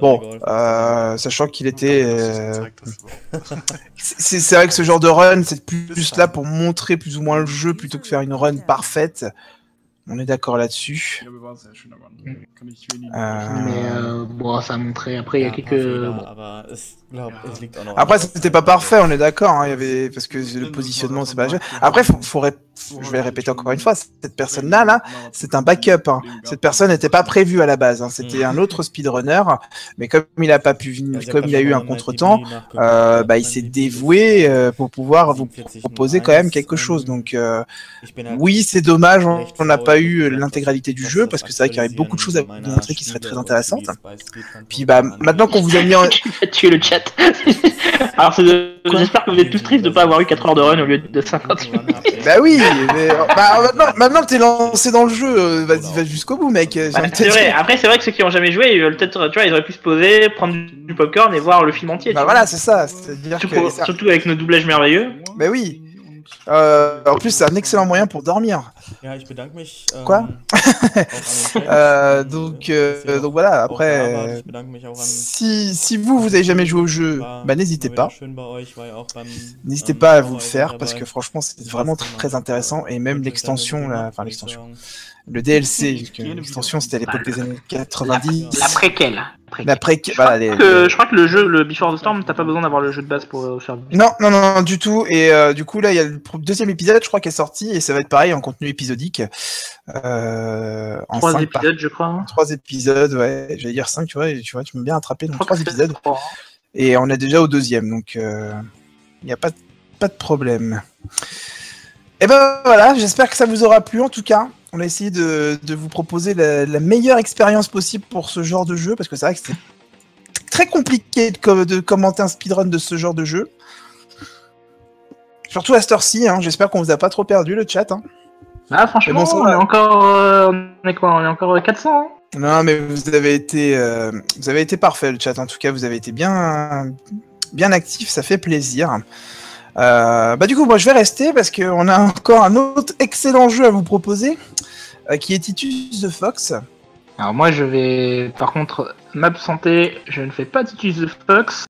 Bon, euh, sachant qu'il était. euh, c'est c'est vrai que ce genre de run, c'est plus, plus là pour montrer plus ou moins le jeu plutôt que faire une run parfaite. On est d'accord là-dessus. Wenig. Euh, Mais euh, bon, ça a montré. Après, il y a Ja, quelques. Liegt auch noch Après, c'était pas parfait, on est d'accord. hein, Il y avait parce que le positionnement, c'est pas. Après, faut, faut ré- je vais le répéter encore une fois. Cette personne-là, là, c'est un backup. hein. Cette personne n'était pas prévue à la base. hein. C'était un autre speedrunner, mais comme il a pas pu comme il a eu un contretemps, euh, nachguckt, bah, il s'est dévoué euh, pour pouvoir vous 47 proposer quand même 01, quelque chose. Donc, euh, oui, c'est dommage, on n'a faul, pas eu gesagt, l'intégralité du jeu parce que c'est vrai qu'il y avait beaucoup de choses à vous montrer qui seraient très intéressantes. Puis bah maintenant qu'on vous a mis en... <laughs> tu vas tuer le chat. <laughs> Alors, c'est de- j'espère que vous êtes tous tristes de pas avoir eu 4 heures de run au lieu de 50 minutes. Bah oui, mais bah, maintenant, maintenant que t'es lancé dans le jeu, euh, vas-y, va jusqu'au bout, mec. Bah, c'est vrai. Après, c'est vrai que ceux qui ont jamais joué, ils veulent peut-être, tu vois, ils auraient pu se poser, prendre du popcorn et voir le film entier. Bah voilà, c'est ça. Surtout, que. surtout avec nos doublages merveilleux. Bah oui. Euh, en plus, c'est un excellent moyen pour dormir. Ähm, Quoi. <laughs> <laughs> Euh, donc, euh, donc voilà. Après, si, si vous, vous avez jamais joué au jeu, war- bah n'hésitez pas. N'hésitez pas à vous le faire parce que franchement, c'est vraiment très, très intéressant et même l'extension, enfin l'extension. Le DLC, l'extension c'était à l'époque des années 90. La préquelle. L'après, voilà, les- Que- je crois que le jeu, le Before the Storm, t'as pas besoin d'avoir le jeu de base pour euh, faire. Non, non, non, non, du tout. Et euh, du coup, là, il y a le deuxième épisode, je crois, qui est sorti, et ça va être pareil en contenu épisodique. Euh, en Trois cinq épisodes, je crois. par- Trois épisodes, ouais. J'allais dire cinq, tu vois, tu vois, tu m'as bien attrapé. Donc trois épisodes. trois. Et on est déjà au deuxième, donc il n'y a pas, de- pas de problème. Et ben voilà, j'espère que ça vous aura plu en tout cas. On a essayé de, de vous proposer la, la meilleure expérience possible pour ce genre de jeu, parce que c'est vrai que c'est très compliqué de, co- de commenter un speedrun de ce genre de jeu. Surtout à cette heure-ci, hein. j'espère qu'on vous a pas trop perdu le chat. hein. Ah, franchement, Mais bon, ça on est encore. euh, on est quoi On est encore 400. Hein Non, mais vous avez été, euh, vous avez été parfait le chat. En tout cas, vous avez été bien, bien actif. Ça fait plaisir. Euh, bah du coup, moi je vais rester parce qu'on a encore un autre excellent jeu à vous proposer, euh, qui est Titus the Fox. Alors, moi, je vais par contre m'absenter. Je ne fais pas Titus the Fox.